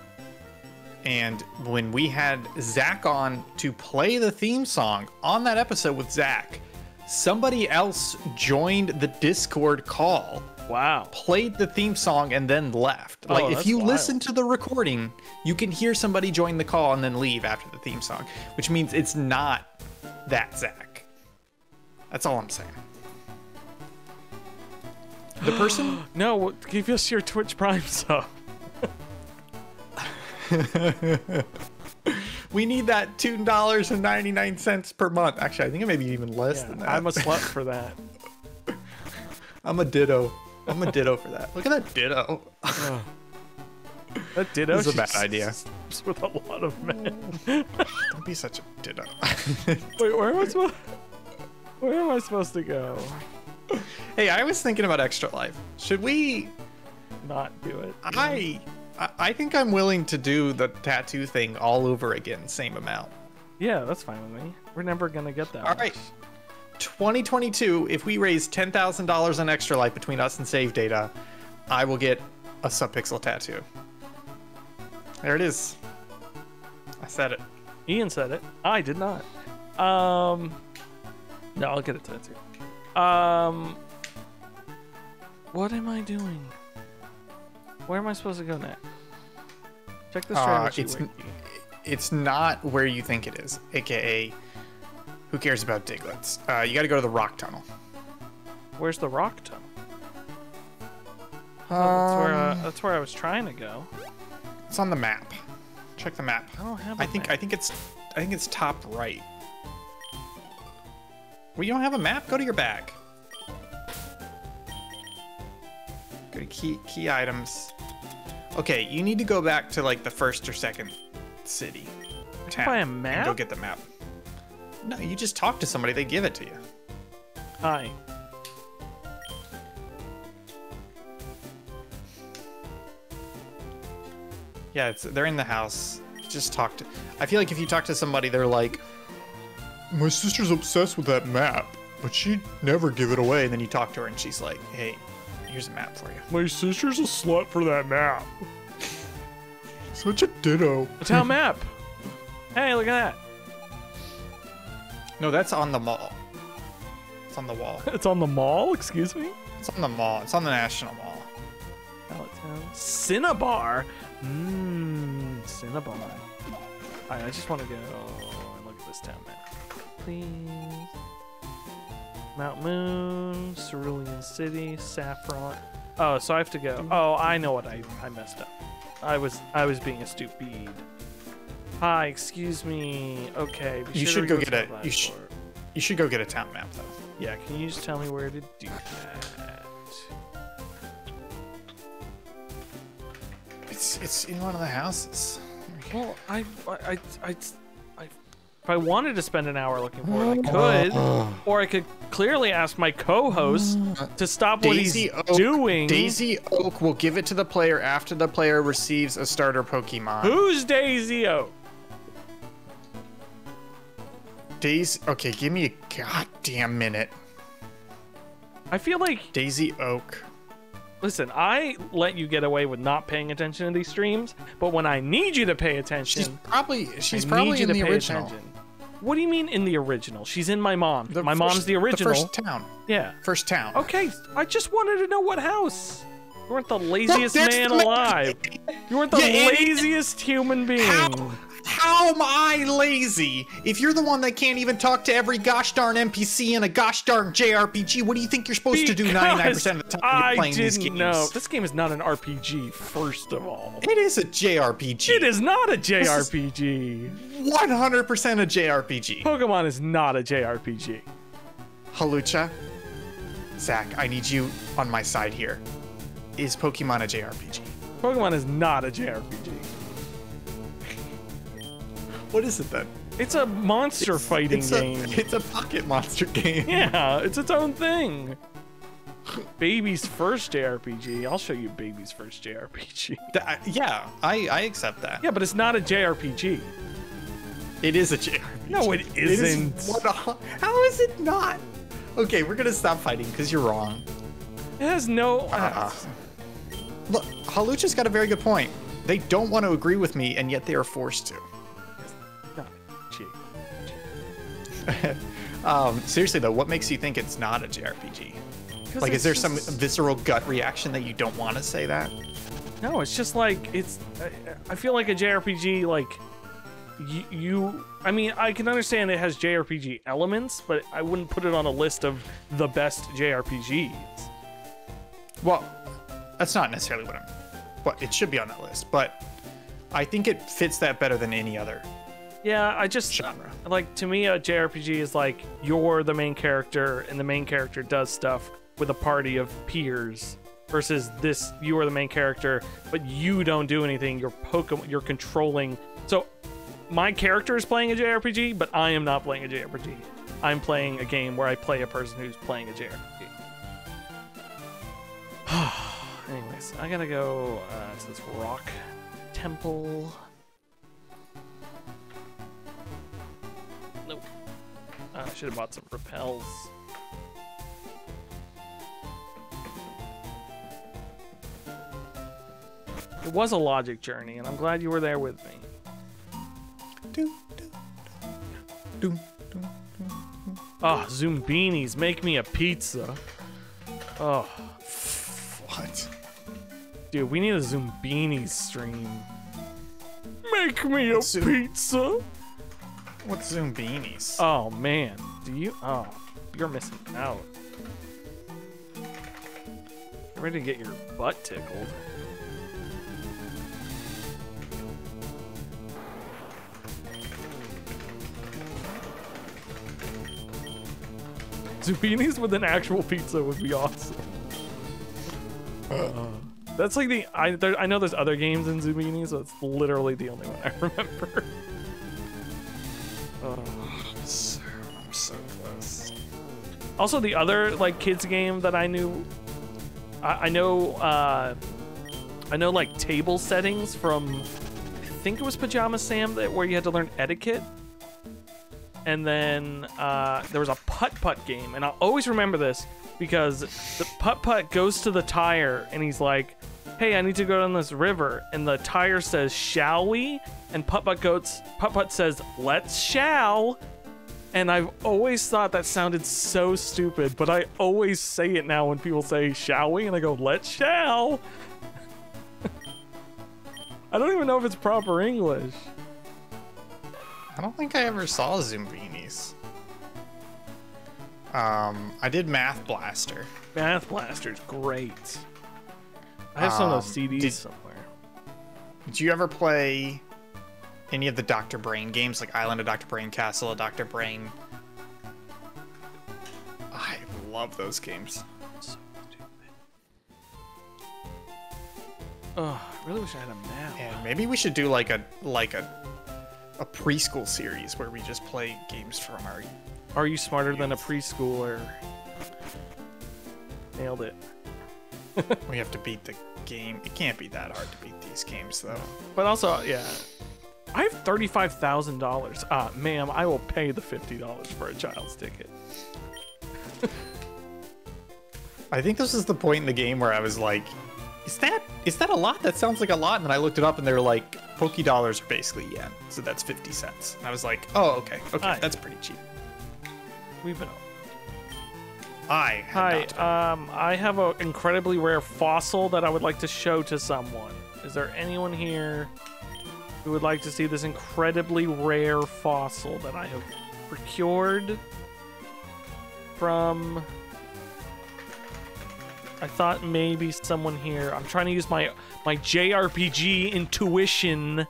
And when we had Zach on to play the theme song on that episode with Zach, somebody else joined the Discord call,
Wow.
played the theme song, and then left.
Oh,
Like, if you
wild.
listen to the recording, you can hear somebody join the call and then leave after the theme song, which means it's not that Zach. That's all I'm saying. The person
No, give us your Twitch Prime sub.
We need that two dollars and ninety nine cents per month. Actually, I think it may be even less than that.
I'm a slut for that.
I'm a ditto. I'm a ditto for that. Look at that ditto.
That ditto
is a bad idea.
with a lot of men.
Don't be such a ditto.
Wait, where am I supposed? Where am I supposed to go?
hey, I was thinking about extra life. Should we?
Not do it.
I, I, I think I'm willing to do the tattoo thing all over again, same amount.
Yeah, that's fine with me. We're never gonna get that.
All right. 2022. If we raise ten thousand dollars on extra life between us and Save Data, I will get a subpixel tattoo. There it is. I said it.
Ian said it. I did not. Um, no, I'll get it tattooed. Um, what am I doing? Where am I supposed to go next? Check the
Uh,
strategy
it's
wiki.
it's not where you think it is, aka who cares about Digletts? Uh, you got to go to the rock tunnel.
Where's the rock tunnel? Oh, that's where uh,
Um,
that's where I was trying to go.
it's on the map. Check the map.
I don't have.
I
a
think
map.
I think it's I think it's top right. Well, you don't have a map. Go to your bag. Go to key key items. Okay, you need to go back to like the first or second city. Town,
buy a
And go
map?
get the map. No, you just talk to somebody. They give it to you.
Hi.
Yeah, it's they're in the house. Just talk to. I feel like if you talk to somebody, they're like, "My sister's obsessed with that map, but she'd never give it away." And then you talk to her, and she's like, "Hey, here's a map for you."
My sister's a slut for that map.
Such a ditto.
A town map. Hey, look at that.
No, that's on the mall. It's on the wall.
It's on the mall. Excuse me.
It's on the mall. It's on the National Mall.
Pallet Town. Cinnabar. Mmm, Cinnabar. Alright, I just want to go and look at this town map. Please. Mount Moon, Cerulean City, Saffron. Oh, so I have to go. Oh, I know what I, I messed up. I was I was being a stupid. Hi, excuse me. Okay, be
You
sure to
should go get
what's
a- you
on
sh-
that.
You should go get a town map though.
Yeah, can you just tell me where to do that?
It's it's in one of the houses.
Well, I, I, I, I, I, if I wanted to spend an hour looking for it, I oh. could, or I could clearly ask my co-host to stop what he's
Oak,
doing.
Daisy Oak will give it to the player after the player receives a starter Pokemon.
Who's Daisy Oak?
Daisy. Okay, give me a goddamn minute.
I feel like,
Daisy Oak.
listen, I let you get away with not paying attention to these streams, but when I need you to pay attention, She's
probably she's
I
probably in
to
the
pay
original.
attention. What do you mean in the original? She's in my mom.
The
my
first-
mom's the original.
The first town.
yeah.
First town.
Okay, I just wanted to know what house. You weren't the laziest man alive. You weren't the
Yeah,
laziest human being.
How, how am I lazy? If you're the one that can't even talk to every gosh darn NPC in a gosh darn JRPG, what do you think you're supposed to do 99% of the time
I
you're playing these
didn't
games?
know. This game is not an RPG, first of all.
It is a JRPG.
It is not a JRPG.
100% a JRPG.
Pokemon is not a JRPG.
Halucha, Zach, I need you on my side here. Is Pokemon a JRPG?
Pokemon is not a JRPG.
What is it then?
It's a monster fighting
it's
game.
A, it's a pocket monster game.
Yeah, it's its own thing. Baby's first JRPG. I'll show you Baby's first JRPG.
Th- yeah, I, I accept that.
Yeah, but it's not a JRPG.
It is a JRPG.
No, it
It is
isn't.
what a- how is it not? Okay, we're gonna stop fighting because you're wrong.
It has no.
Uh, look, Halucha's got a very good point. They don't want to agree with me, and yet they are forced to. Um, seriously though, what makes you think it's not a JRPG? Like, is there some visceral gut reaction that you don't want to say that?
No, it's just like it's. I, I feel like a JRPG. Like you, you. I mean, I can understand it has JRPG elements, but I wouldn't put it on a list of the best JRPGs.
Well, that's not necessarily what I'm. But it should be on that list. But I think it fits that better than any other.
Yeah, I just
Genre.
like to me a JRPG is like you're the main character and the main character does stuff with a party of peers versus this you are the main character but you don't do anything. You're Pokemon you're controlling. So my character is playing a JRPG, but I am not playing a JRPG. I'm playing a game where I play a person who's playing a JRPG. Anyways, I gotta go uh, to this rock temple. I should have bought some repels. It was a logic journey, and I'm glad you were there with me.
Doo, doo, doo, doo, doo.
Oh, ah, Zoombinis, make me a pizza. Oh,
What?
dude, we need a Zoombinis stream. Make me a
Zoom-
pizza.
What's Zoombinis?
Oh man, do you? Oh, you're missing out. You're ready to get your butt tickled. Zucchinis with an actual pizza would be awesome. Uh, that's like the I there, I know there's other games in Zucchinis, so it's literally the only one I remember. Also, the other like kids game that I knew, I, I know, uh, I know like table settings from, I think it was Pajama Sam that where you had to learn etiquette, and then uh, there was a putt putt game, and I'll always remember this because the putt putt goes to the tire and he's like, "Hey, I need to go down this river," and the tire says, "Shall we?" And putt putt goes, putt putt says, "Let's shall." And I've always thought that sounded so stupid, but I always say it now when people say, shall we? And I go, let's shall. I don't even know if it's proper English.
I don't think I ever saw Zoombinis. Um, I did Math Blaster.
Math Blaster's great. I have some of those
Um,
CDs
did-
somewhere.
Did you ever play any of the Dr. Brain games, like Island of Dr. Brain, Castle of Dr. Brain? I love those games.
So stupid. Oh, I really wish I had a map.
And maybe we should do like a like a a preschool series where we just play games from our
Are you smarter than a preschooler? Nailed it.
we have to beat the game. It can't be that hard to beat these games though.
But also, yeah. I have thirty-five thousand dollars. Ah, ma'am, I will pay the fifty dollars for a child's ticket.
I think this is the point in the game where I was like, is that is that a lot? That sounds like a lot. And then I looked it up and they were like, Poke dollars are basically yen. So that's 50 cents. And I was like, oh, okay. Okay,
Hi.
that's pretty cheap.
We've been.
I
Hi, um, I have an incredibly rare fossil that I would like to show to someone. Is there anyone here who would like to see this incredibly rare fossil that I have procured from? I thought maybe someone here. I'm trying to use my my JRPG intuition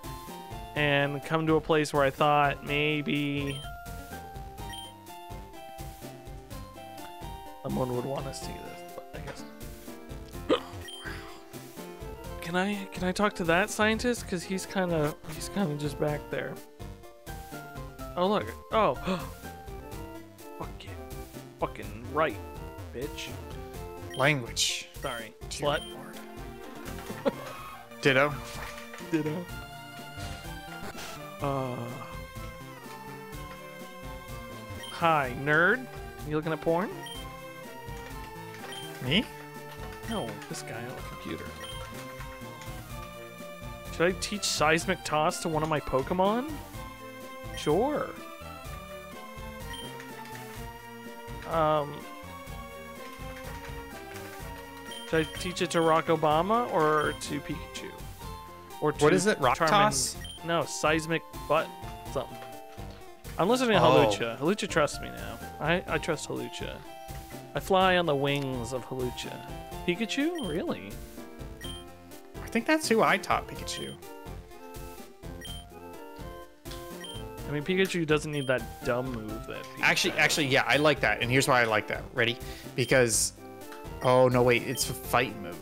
and come to a place where I thought maybe someone would want to see this, but I guess. Can I can I talk to that scientist? Cause he's kind of he's kind of just back there. Oh look! Oh, fuck you, fucking right, bitch.
language.
Sorry, slut.
Ditto.
Ditto. Uh. Hi, nerd. You looking at porn?
Me?
No, this guy on the computer. Should I teach seismic toss to one of my Pokemon? Sure. Um. Should I teach it to Rock Obama or to Pikachu? Or to
What is it? Rock
Charmin-
toss?
No, seismic butt something. I'm listening to
Oh.
Halucha. Halucha trusts me now. I, I trust Halucha. I fly on the wings of Halucha. Pikachu? Really?
I think that's who I taught Pikachu.
I mean, Pikachu doesn't need that dumb move that. Pikachu
Actually,
has.
actually, yeah, I like that. And here's why I like that. Ready? Because, oh no, wait, it's a fight move.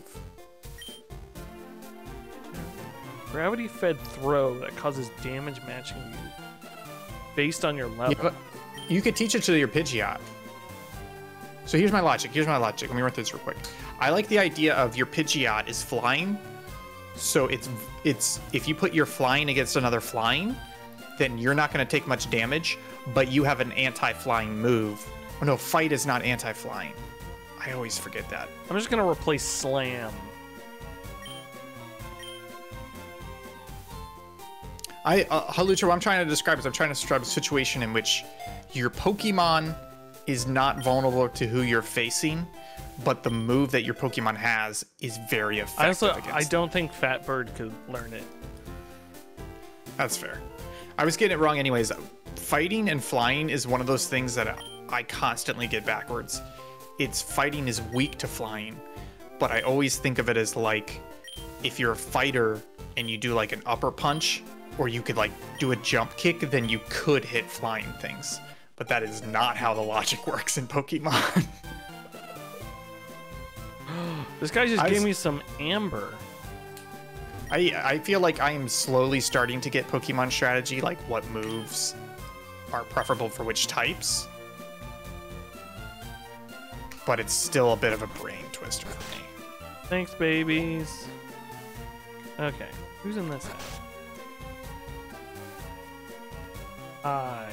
gravity fed throw that causes damage matching you based on your level.
Yeah, you could teach it to your Pidgeot. So here's my logic. Here's my logic. Let me run through this real quick. I like the idea of your Pidgeot is flying. So it's it's if you put your flying against another flying, then you're not going to take much damage, but you have an anti-flying move. Oh no, fight is not anti-flying. I always forget that.
I'm just gonna replace Slam.
I uh, Halucha, what I'm trying to describe is I'm trying to describe a situation in which your Pokemon is not vulnerable to who you're facing, but the move that your Pokemon has is very effective
I also. I don't think Fat Bird could learn it.
That's fair. I was getting it wrong anyways. Fighting and flying is one of those things that I constantly get backwards. It's fighting is weak to flying, but I always think of it as like if you're a fighter and you do like an upper punch or you could like do a jump kick, then you could hit flying things. But that is not how the logic works in Pokemon.
This guy just
I
gave
was-
me some amber.
I I feel like I am slowly starting to get Pokemon strategy, like what moves are preferable for which types. But it's still a bit of a brain twister for me.
Thanks, babies. Okay, who's in this house? Hi.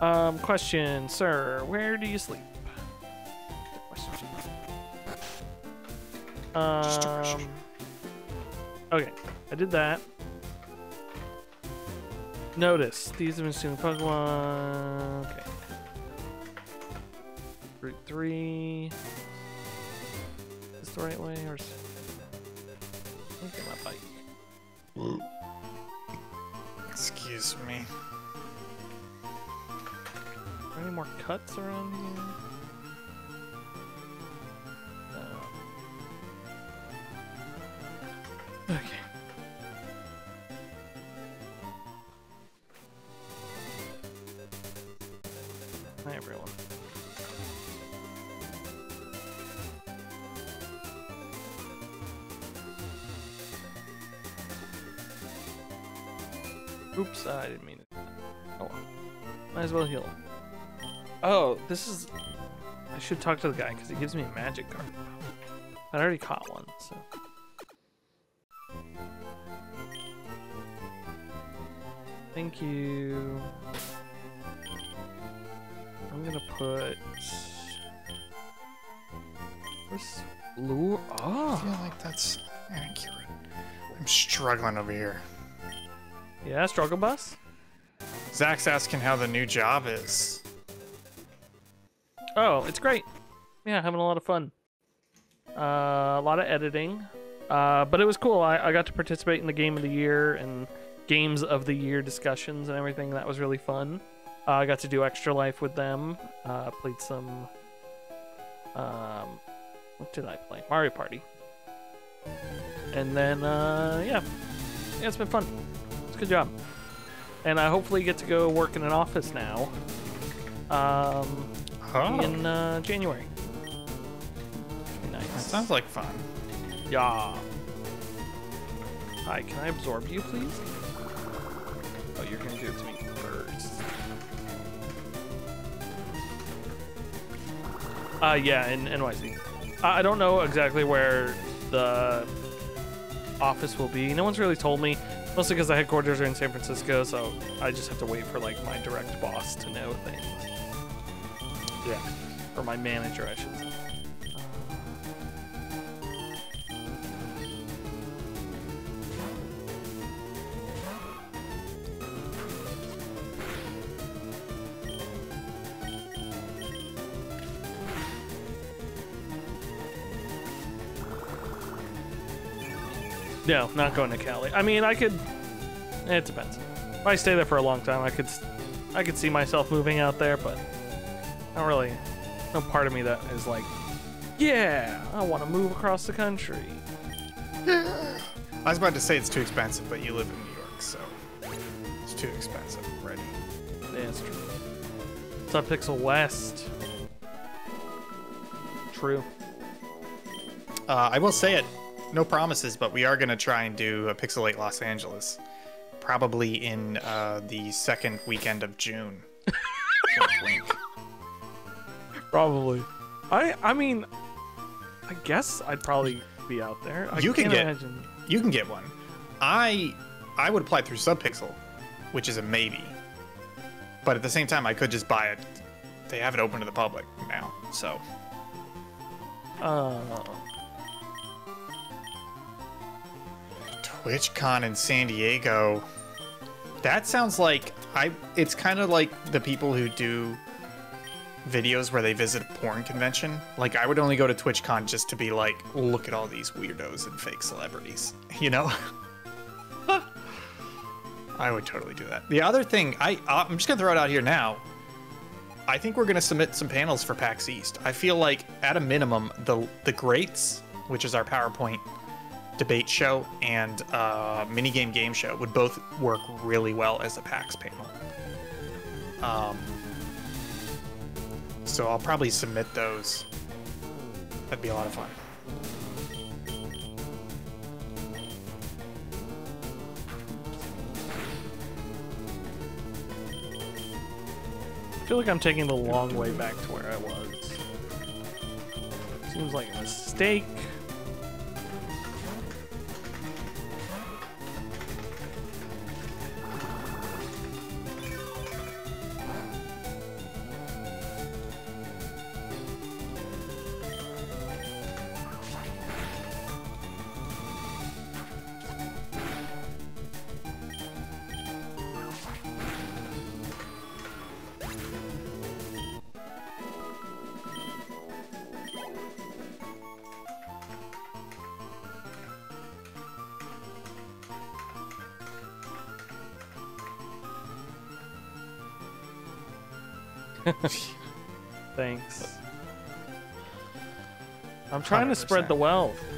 Um, question, sir. Where do you sleep?
Just a question.
Um, Okay, I did that. Notice these have been student Pokemon. Okay. Route three. Is this the right way or? Is... Let me get my bike.
Excuse me.
There any more cuts around here? No. Okay. Hi everyone. Oops, I didn't mean it. Oh well. Might as well heal. Oh, this is. I should talk to the guy because he gives me a Magikarp. I already caught one, so. Thank you. I'm gonna put. Where's lure?
I
Oh,
feel like that's accurate. I'm struggling over here.
yeah, struggle bus.
Zach's asking how the new job is.
Oh, it's great. Yeah, having a lot of fun. Uh, a lot of editing. Uh, but it was cool. I, I got to participate in the game of the year and games of the year discussions and everything. That was really fun. Uh, I got to do extra life with them. Uh, played some. Um, what did I play? Mario Party. And then, uh, yeah, yeah, it's been fun. It's a good job. And I hopefully get to go work in an office now. Um,
Oh,
in uh, January.
that sounds like fun.
Yeah. Hi, can I absorb you, please? Oh, you're gonna do it to me first. Uh, yeah, in NYC. I I don't know exactly where the office will be. No one's really told me. Mostly because the headquarters are in San Francisco, so I just have to wait for like my direct boss to know things.
Yeah.
Or my manager, I should say. No, not going to Cali. I mean, I could. It depends. If I stay there for a long time, I could, I could see myself moving out there, but not really. No part of me that is like, yeah, I want to move across the country.
I was about to say it's too expensive, but you live in New York, so it's too expensive already.
That's true. What's up, Pixel West? True.
Uh, I will say it, no promises, but we are going to try and do a Pixelate Los Angeles, probably in uh, the second weekend of June. Wink, wink.
Probably. I I mean, I guess I'd probably be out there. I
You can get-
imagine.
You can get one. I I would apply through Subpixel, which is a maybe. But at the same time, I could just buy it. They have it open to the public now, so
Uh,
TwitchCon in San Diego. That sounds like I. It's kind of like the people who do videos where they visit a porn convention. Like I would only go to TwitchCon just to be like, look at all these weirdos and fake celebrities. You know. I would totally do that. The other thing, I I'm just gonna throw it out here now. I think we're gonna submit some panels for PAX East. I feel like at a minimum, the the greats, which is our PowerPoint debate show and uh, minigame game show would both work really well as a PAX panel. Um, so I'll probably submit those. That'd be a lot of fun.
I feel like I'm taking the long way back to where I was. Seems like a mistake. Trying to spread the wealth.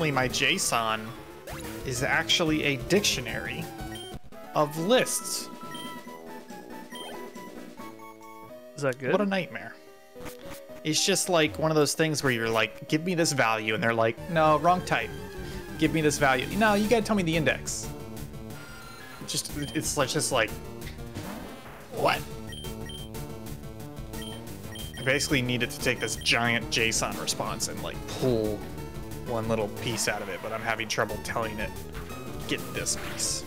Apparently, my JSON is actually a dictionary of lists.
Is that good?
What a nightmare. It's just like one of those things where you're like, give me this value, and they're like, no, wrong type. Give me this value. No, you gotta tell me the index. Just, it's like, just like, what? I basically needed to take this giant JSON response and like pull one little piece out of it, but I'm having trouble telling it, get this piece.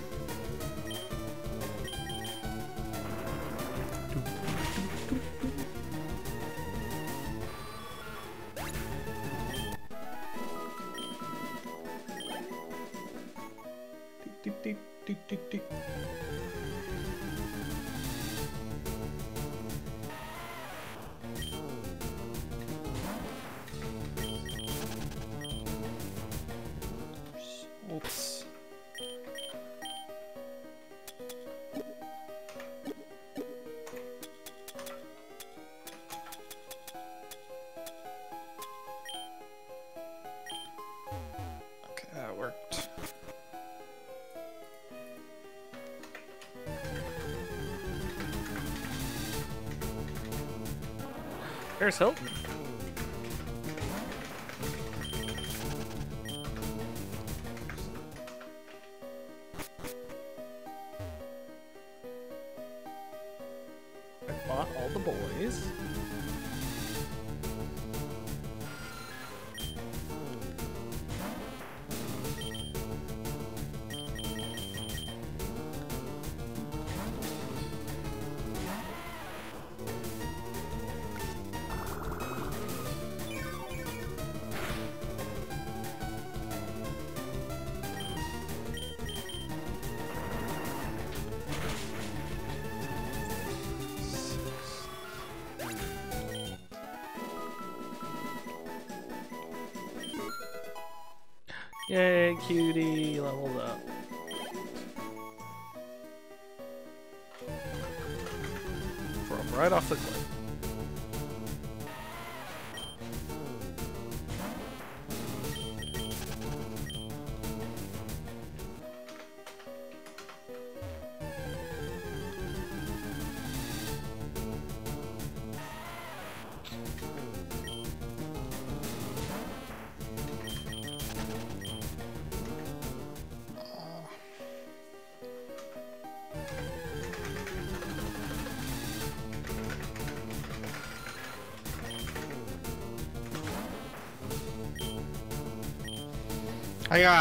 Doop, doop, doop,
Here's Hilton.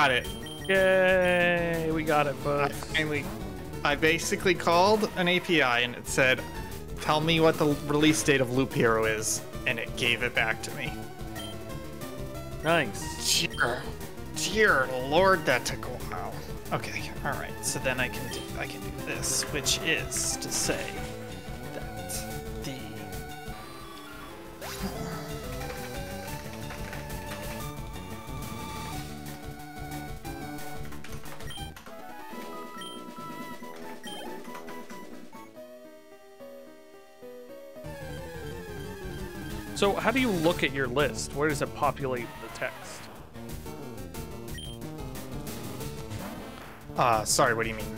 Got it.
Yay, we got it,
I finally, I basically called an API and it said, "Tell me what the release date of Loop Hero is," and it gave it back to me.
Nice.
Dear, dear Lord, that took a while. Okay, all right. So then I can do, I can do this, which is to say
So how do you look at your list? Where does it populate the text?
Uh, sorry, what do you mean?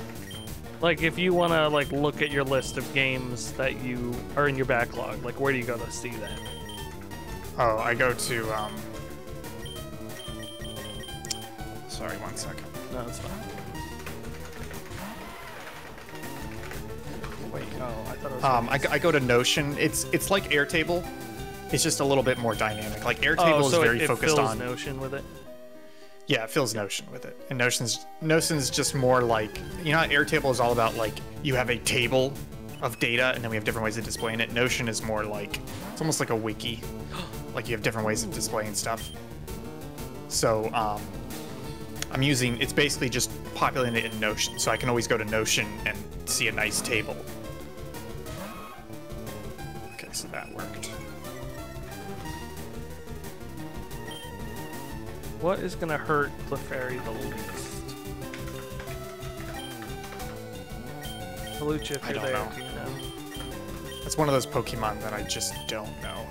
Like if you want to like look at your list of games that you are in your backlog, like where do you go to see that?
Oh, I go to um Sorry, one second.
No, that's fine. Wait, oh, I thought it was.
Um, I, I go to Notion. It's it's like Airtable, it's just a little bit more dynamic. Like Airtable
oh,
is
so
very
it, it
focused
fills
on
Notion with it.
Yeah, it fills Notion with it. And Notion's Notion's just more like you know Airtable is all about like you have a table of data and then we have different ways of displaying it. Notion is more like it's almost like a wiki. like you have different ways of displaying stuff. So um, I'm using it's basically just populating it in Notion, so I can always go to Notion and see a nice table.
What is gonna hurt Clefairy the least? Halucha, if
I
you're
don't
there,
know.
you know?
That's one of those Pokemon that I just don't know.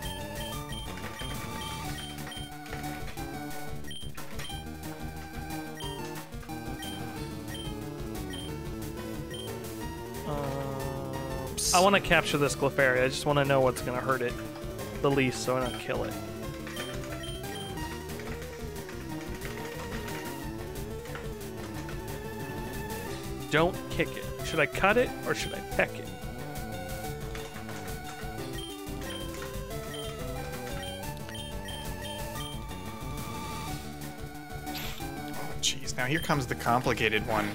Um, I want to capture this Clefairy. I just want to know what's gonna hurt it the least, so I don't kill it. Don't kick it. Should I cut it or should I peck it?
Oh, jeez. Now here comes the complicated one.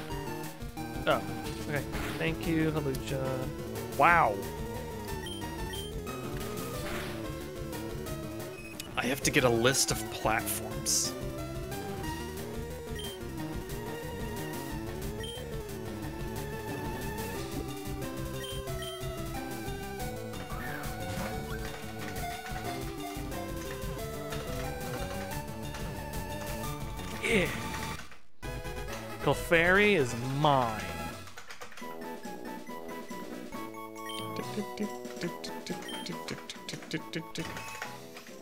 Oh, okay. Thank you, Halucha. Wow.
I have to get a list of platforms.
Mine.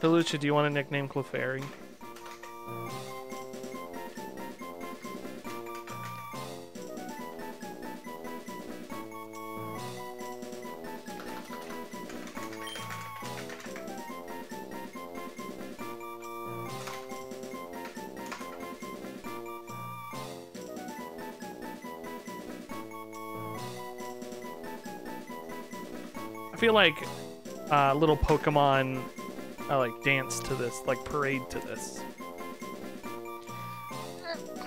Halucha, do you want to nickname Clefairy? Uh, little Pokemon uh, like dance to this, like parade to this.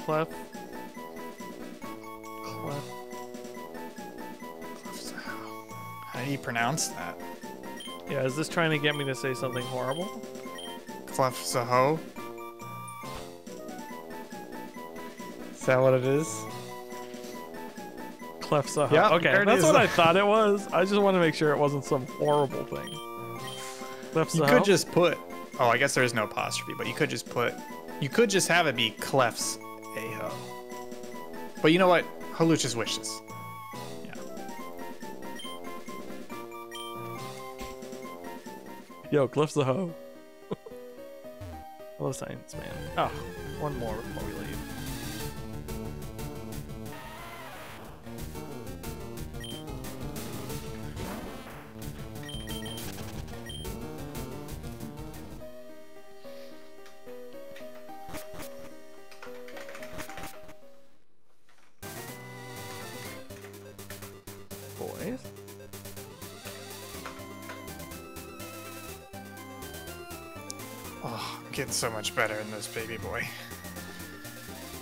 Clef. Clef.
How do you pronounce that?
Yeah, is this trying to get me to say something horrible?
Clef Saho? Is that what it is?
Clef Saho.
Yeah,
okay, that's what I thought it was. I just want to make sure it wasn't some horrible thing.
You could just put. Oh, I guess there is no apostrophe, but you could just put. You could just have it be Clef's Aho. But you know what? Halucha's wishes. Yeah.
Yo, Cliff the hoe. Hello, Science Man. Oh, one more before we
so much better in this baby boy.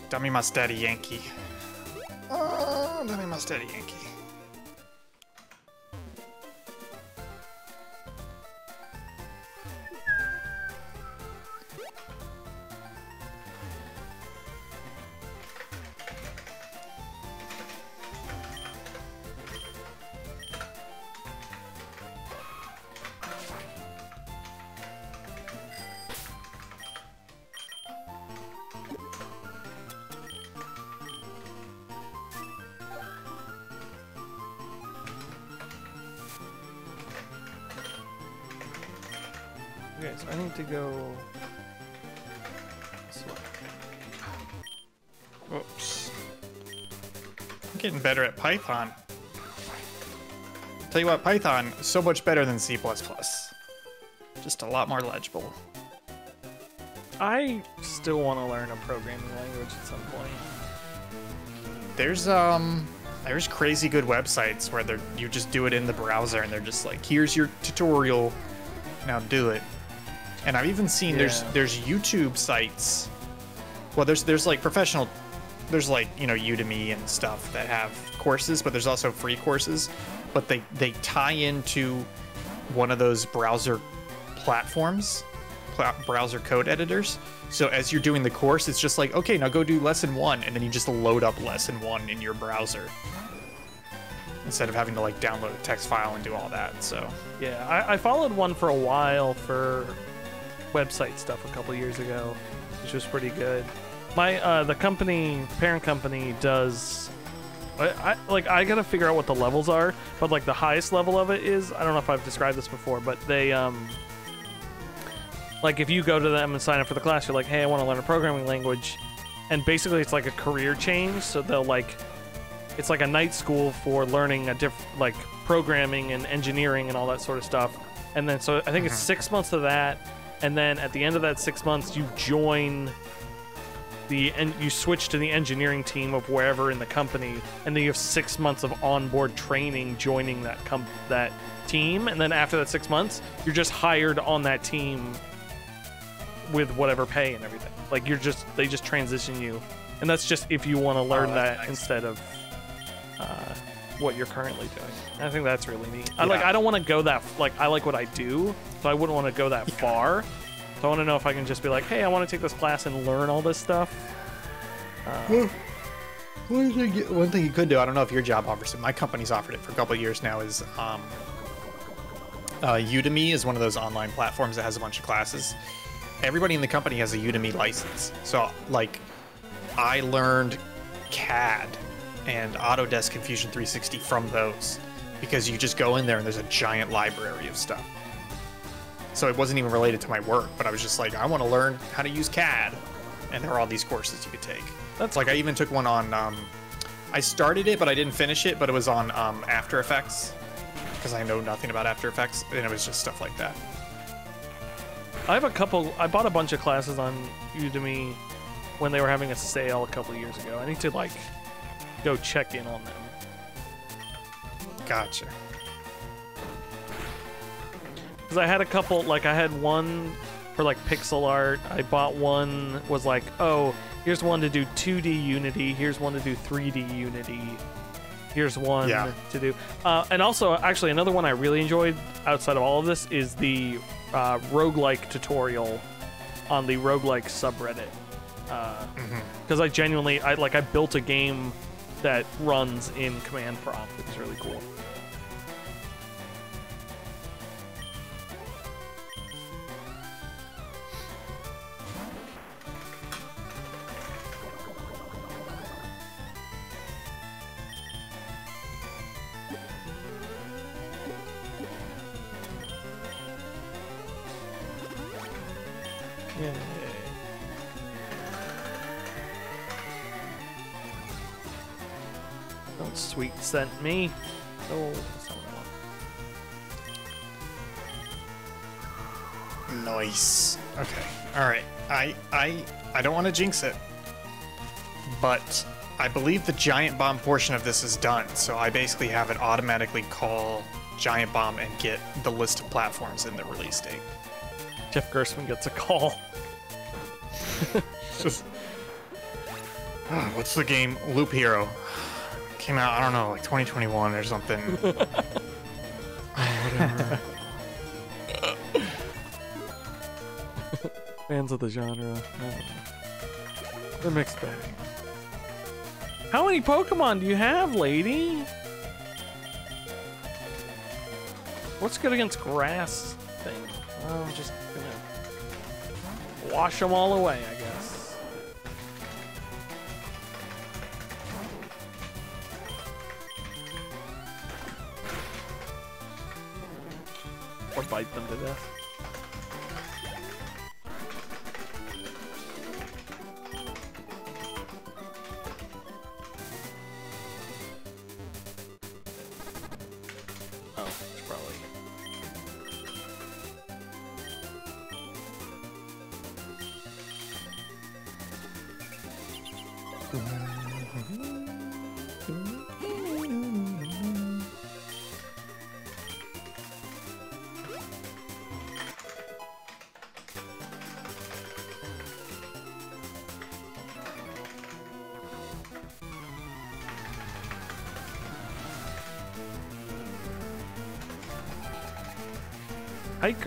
Dummy my steady Yankee. Oh, dummy my steady Yankee.
Okay, so I need to go. this way.
Oops. getting better at Python. Tell you what, Python so much better than C++. Just a lot more legible.
I still want to learn a programming language at some point.
There's um there's crazy good websites where they're you just do it in the browser and they're just like, here's your tutorial. Now do it. And I've even seen there's
Yeah.
there's YouTube sites. Well, there's there's like professional there's like, you know, Udemy and stuff that have courses, but there's also free courses, but they they tie into one of those browser platforms, pla- browser code editors. So as you're doing the course, it's just like, okay, now go do lesson 1 and then you just load up lesson 1 in your browser instead of having to like download a text file and do all that. So,
Yeah, I, I followed one for a while for website stuff a couple years ago, which was pretty good. My uh, the company parent company does. I, I like I gotta figure out what the levels are, but like the highest level of it is I don't know if I've described this before, but they um like if you go to them and sign up for the class, you're like, hey, I want to learn a programming language, and basically it's like a career change. So they'll like it's like a night school for learning a diff like programming and engineering and all that sort of stuff. And then so I think it's six months of that, and then at the end of that six months, you join the and you switch to the engineering team of wherever in the company, and then you have six months of onboard training joining that com- that team, and then after that six months, you're just hired on that team with whatever pay and everything. Like you're just they just transition you, and that's just if you want to learn
that's
that
nice.
instead of uh, what you're currently doing. I think that's really neat. I like I don't want to go that like I like what I do, so I wouldn't want to go that far. So I want to know if I can just be like, hey, I want to take this class and learn all this stuff.
One thing, you- one thing you could do, I don't know if your job offers it. My company's offered it for a couple of years now. Is um, uh, Udemy is one of those online platforms that has a bunch of classes. Everybody in the company has a Udemy license. So, like, I learned CAD and Autodesk Confusion 360 from those because you just go in there and there's a giant library of stuff. So it wasn't even related to my work, but I was just like, I want to learn how to use CAD, and there are all these courses you could take.
That's
like I even took one on. Um, I started it, but I didn't finish it. But it was on um, After Effects because I know nothing about After Effects, and it was just stuff like that.
I have a couple. I bought a bunch of classes on Udemy when they were having a sale a couple years ago. I need to like go check in on them.
Gotcha.
Because I had a couple, like I had one for like pixel art. I bought one was like, oh, here's one to do 2D Unity. Here's one to do 3D Unity. Here's one
Yeah.
to do. Uh, and also, actually, another one I really enjoyed outside of all of this is the uh, roguelike tutorial on the roguelike subreddit. Because I genuinely, I like, I built a game that runs in command prompt. It was really cool. Me. Oh, that's not what I want.
Nice. Okay. All right. I I I don't want to jinx it, but I believe the giant bomb portion of this is done. So I basically have it automatically call giant bomb and get the list of platforms in the release date.
Jeff Gerstmann gets a call.
Just what's the game? Loop Hero came out. I don't know, like 2021 or something. Whatever.
Fans of the genre. I. They're mixed bag. How many Pokemon do you have, lady? What's good against grass thing? Oh, I'm just gonna wash them all away, I guess. Bite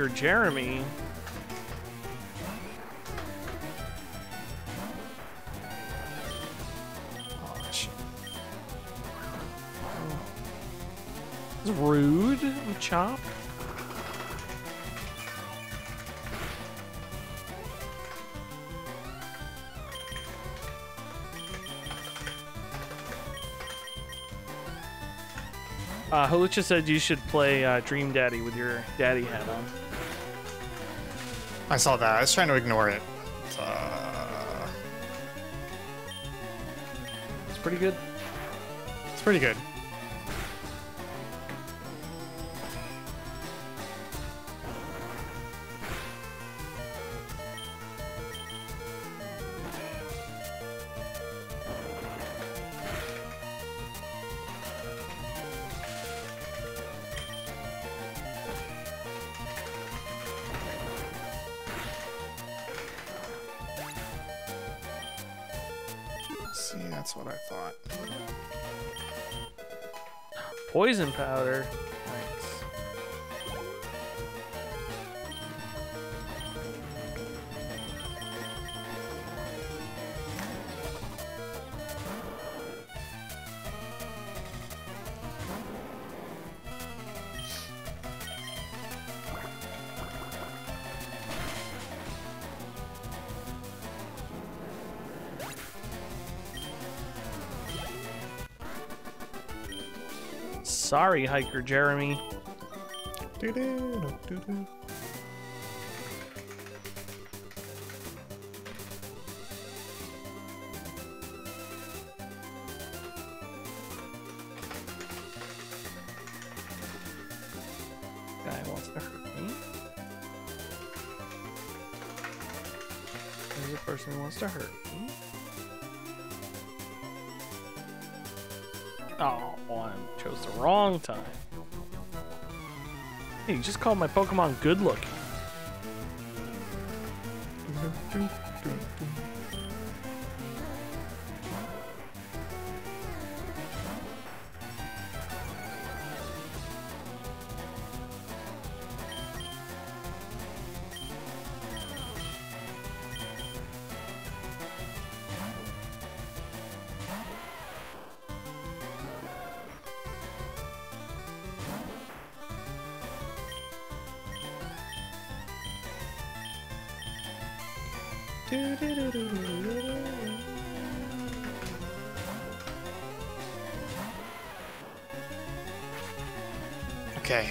Jeremy. It's rude, Chop. Uh, Halucha said you should play uh, Dream Daddy with your daddy hat on.
I saw that. I was trying to ignore it. Uh,
It's pretty good.
it's pretty good.
Sorry, hiker Jeremy.
Doo-doo, doo-doo.
Guy just called my Pokemon good looking.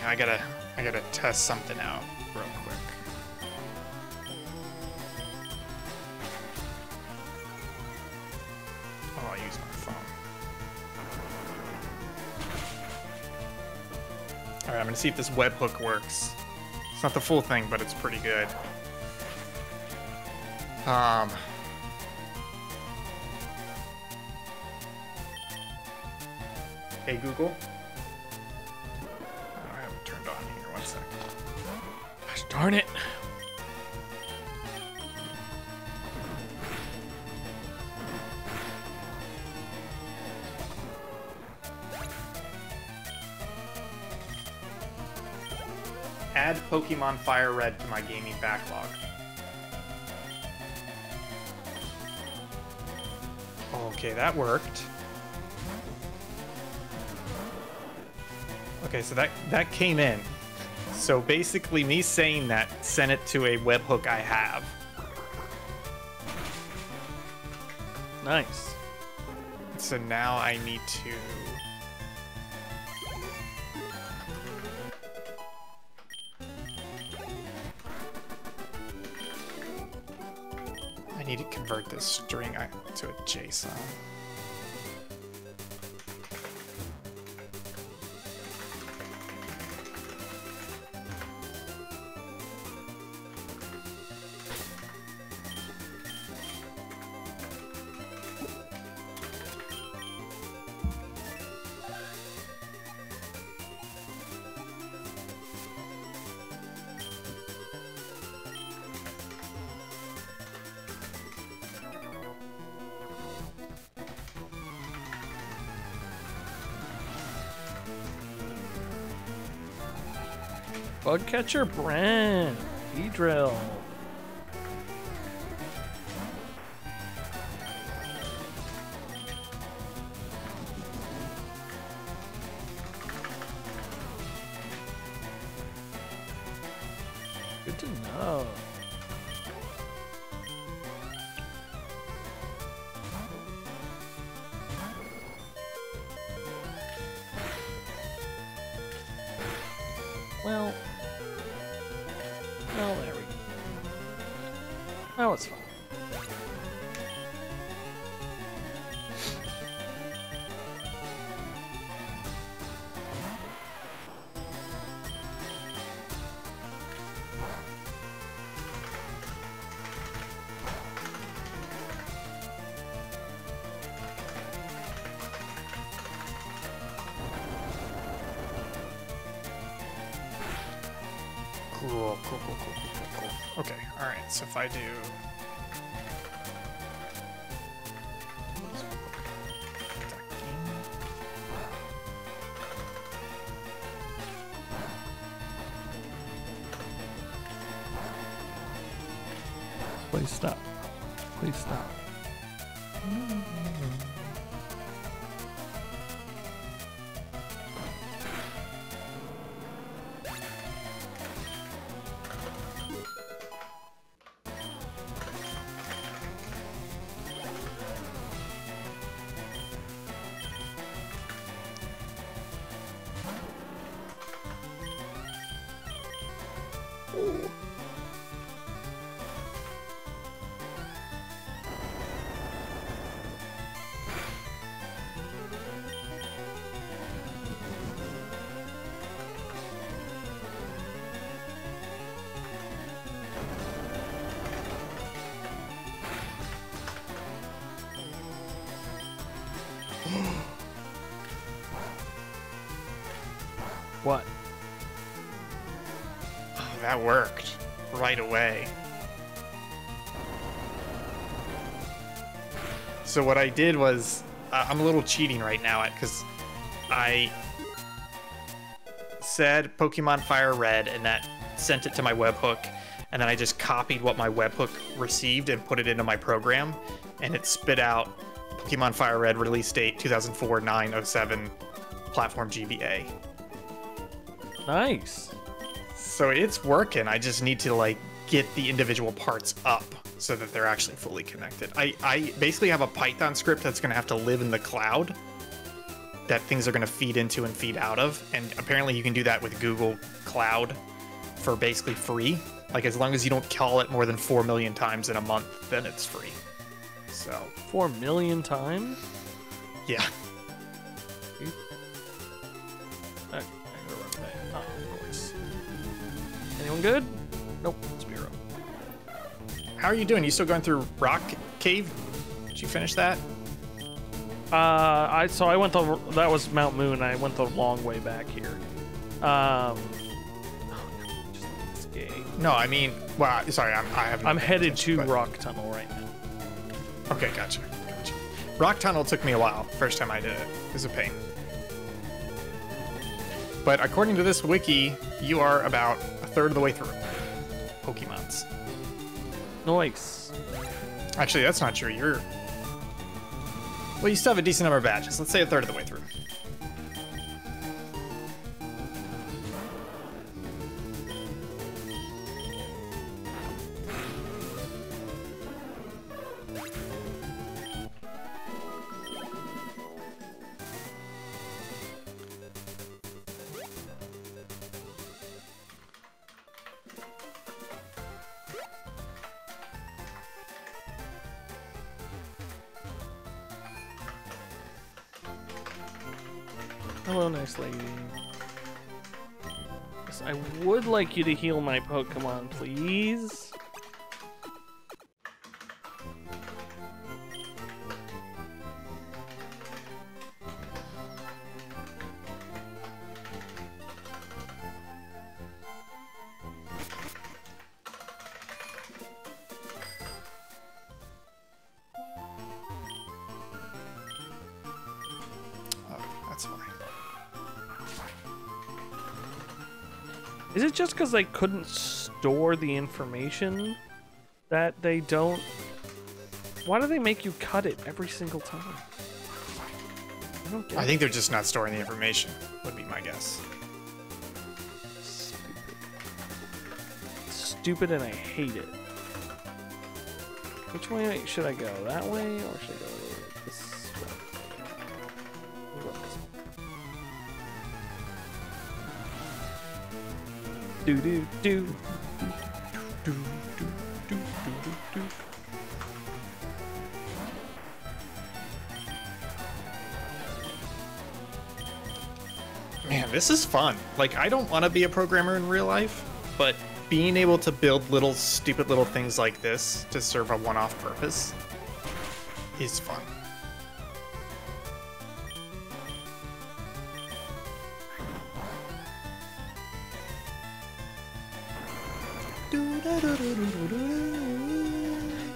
I gotta, I gotta test something out real quick. Oh, I'll use my phone. All right, I'm gonna see if this webhook works. It's not the full thing, but it's pretty good. Um. Hey Google.
Darn it.
Add Pokemon Fire Red to my gaming backlog. Okay, that worked. Okay, so that that came in. So basically, me saying that sent it to a webhook I have.
Nice.
So now I need to. I need to convert this string to a JSON.
Bug catcher Brent.
I do. Worked right away. So what I did was, uh, I'm a little cheating right now because I said Pokemon Fire Red and that sent it to my webhook, and then I just copied what my webhook received and put it into my program, and it spit out Pokemon Fire Red release date 2004 907 platform GBA.
Nice.
So it's working. I just need to like get the individual parts up so that they're actually fully connected. I, I basically have a Python script that's going to have to live in the cloud that things are going to feed into and feed out of. And apparently you can do that with Google Cloud for basically free. Like as long as you don't call it more than 4 million times in a month, then it's free. So,
Four million times?
yeah.
Good? Nope.
How are you doing? You still going through Rock Cave? Did you finish that?
Uh, I so I went the that was Mount Moon. I went the long way back here. Um.
No, I mean, well, sorry, I'm, I haven't.
I'm headed to
but-
Rock Tunnel right now.
Okay, gotcha. gotcha. Rock Tunnel took me a while. First time I did it. It was a pain. But according to this wiki, you are about third of the way through. Pokemons.
Nice.
Actually, that's not true. You're. Well, you still have a decent number of badges. Let's say a third of the way through.
You to heal my Pokemon, please. Because they couldn't store the information that they don't? Why do they make you cut it every single time? I don't get
I think they're just not storing the information. Would be my guess.
Stupid. Stupid, and I hate it. Which way should I go? That way, or should I go Do do do. Do, do, do, do, do, do.
Man, this is fun. Like, I don't want to be a programmer in real life, but being able to build little stupid little things like this to serve a one-off purpose is fun.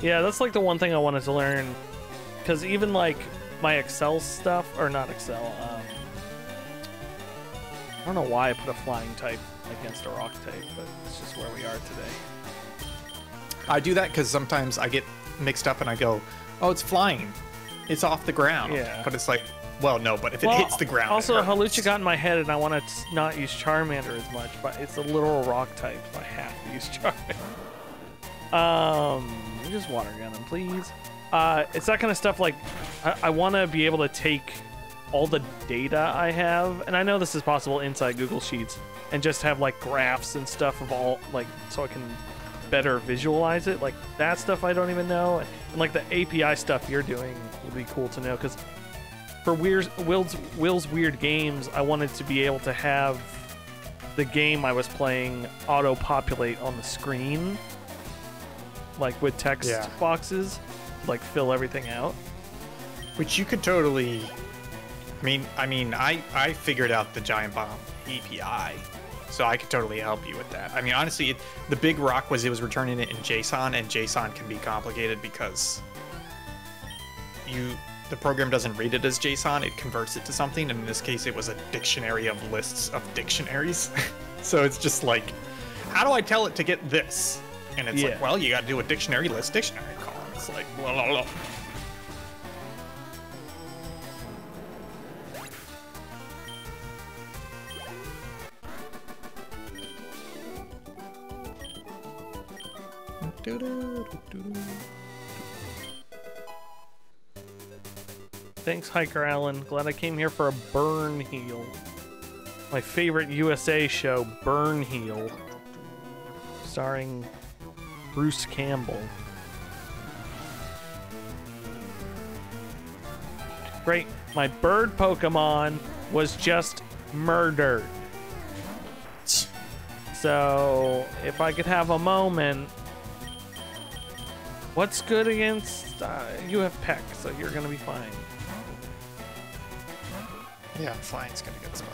Yeah, that's like the one thing I wanted to learn. Because even like my Excel stuff, or not Excel, um, I don't know why I put a flying type against a rock type, but it's just where we are today.
I do that because sometimes I get mixed up and I go, "Oh, it's flying, it's off the ground."
Yeah.
But it's like, well, no. But if it
Well,
hits the ground,
Also. Halucha got in my head, and I want to not use Charmander as much, but it's a literal rock type, so I have to use Charmander. Um, just water gun him, please. Uh, it's that kind of stuff. Like, I, I want to be able to take all the data I have, and I know this is possible inside Google Sheets, and just have like graphs and stuff of all like, so I can better visualize it. Like that stuff I don't even know, and, and like the API stuff you're doing would be cool to know because for Will's, Will's, Will's Weird Games, I wanted to be able to have the game I was playing auto populate on the screen, like with text
Yeah.
boxes, like fill everything out.
which you could totally. I mean, I mean, I I figured out the Giant Bomb API, so I could totally help you with that. I mean, honestly, it, the big rock was it was returning it in JSON, and JSON can be complicated because you the program doesn't read it as JSON; it converts it to something. And in this case, it was a dictionary of lists of dictionaries. so it's just like, how do I tell it to get this? And it's
Yeah.
like, well, you got to do a dictionary list dictionary call. It's like, blah, blah, blah.
Thanks, Hiker Allen. Glad I came here for a burn heal. My favorite USA show, Burn Heal, starring Bruce Campbell. Great. My bird Pokemon was just murdered. So, if I could have a moment. What's good against. Uh, you have Peck, so you're gonna be fine.
Yeah, flying's gonna get stuck.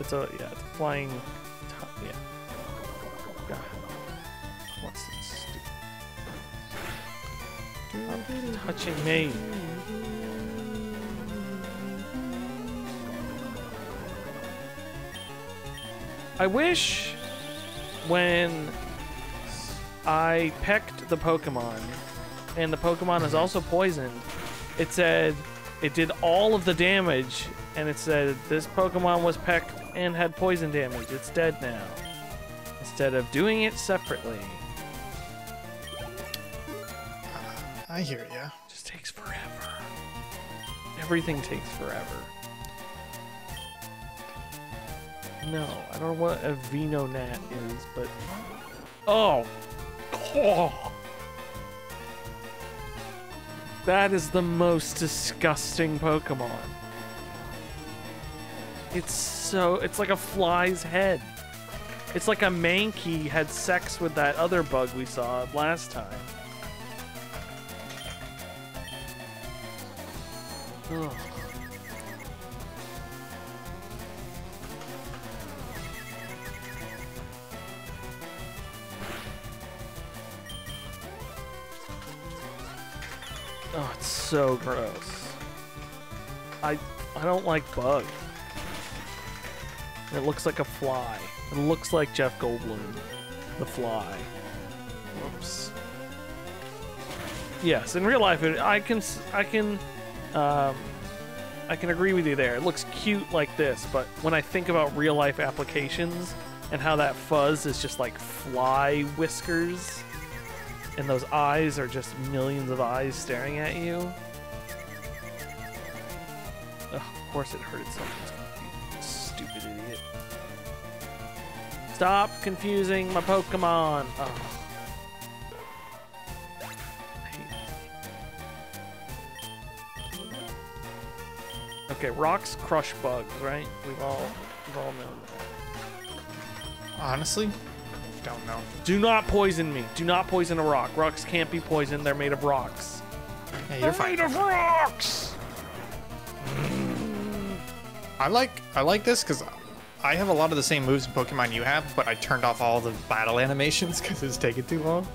It's a yeah, it's a flying. Yeah. God. What's this? Stupid? Touching me. I wish when I pecked the Pokemon and the Pokemon is also poisoned, it said it did all of the damage and it said this Pokemon was pecked and had poison damage. It's dead now. Instead of doing it separately.
I hear ya.
It just takes forever. Everything takes forever. No, I don't know what a Venonat is, but oh, oh, that is the most disgusting Pokemon. It's so it's like a fly's head. It's like a Mankey had sex with that other bug we saw last time. Ugh. Oh, it's so gross. I I don't like bugs. It looks like a fly. It looks like Jeff Goldblum, the fly.
Whoops.
Yes, in real life, it, I can I can um, I can agree with you there. It looks cute like this, but when I think about real life applications and how that fuzz is just like fly whiskers, and those eyes are just millions of eyes staring at you. Ugh, of course, it hurt itself. Stop confusing my Pokemon. Oh. Okay, rocks crush bugs, right? We've all we've all known that.
Honestly, don't know.
Do not poison me. Do not poison a rock. Rocks can't be poisoned. They're made of rocks.
Yeah,
They're
fine.
made of rocks.
I like I like this because I have a lot of the same moves in Pokemon you have, but I turned off all the battle animations because it's taking too long.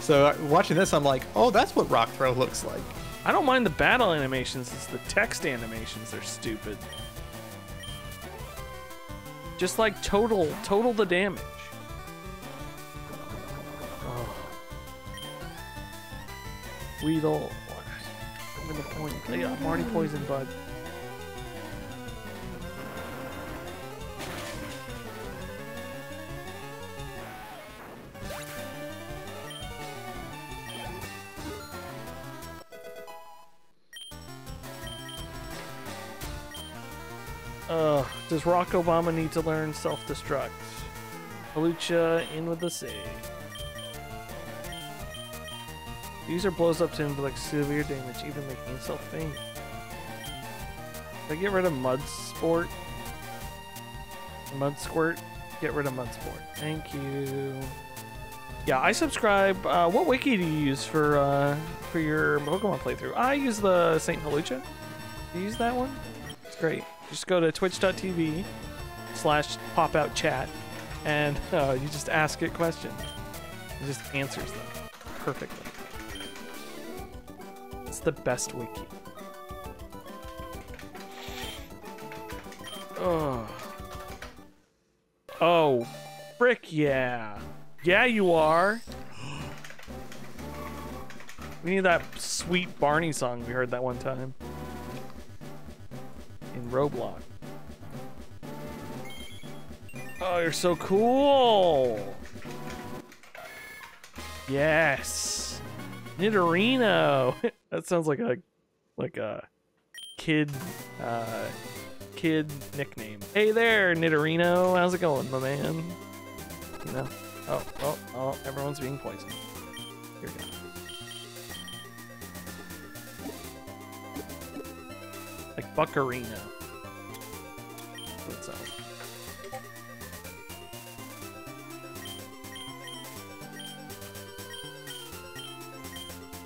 So uh, watching this, I'm like, oh, that's what Rock Throw looks like.
I don't mind the battle animations. It's the text animations. They're stupid. Just like total, total the damage. Oh. Weedle. I'm gonna point. I'm already poisoned, bud. Does Rock Obama need to learn self-destruct? Lucha in with the save. User blows up to inflict severe damage, even making himself faint. Did I get rid of Mud Sport? Mud Squirt? Get rid of Mud Sport. Thank you. Yeah, I subscribe. Uh, what wiki do you use for uh, for your Pokemon playthrough? I use the Saint Halucha. Do you use that one? It's great. Just go to twitch.tv slash pop out chat and uh, you just ask it questions. It just answers them perfectly. It's the best wiki. Oh. Oh, frick yeah. Yeah, you are. We need that sweet Barney song we heard that one time in Roblox. Oh, you're so cool. Yes. Nidorino. that sounds like a like a kid uh kid nickname. Hey there, Nidorino. How's it going, my man? You know. Oh, oh, oh, everyone's being poisoned. Here we go. Like Buckarino. That's what it sounds.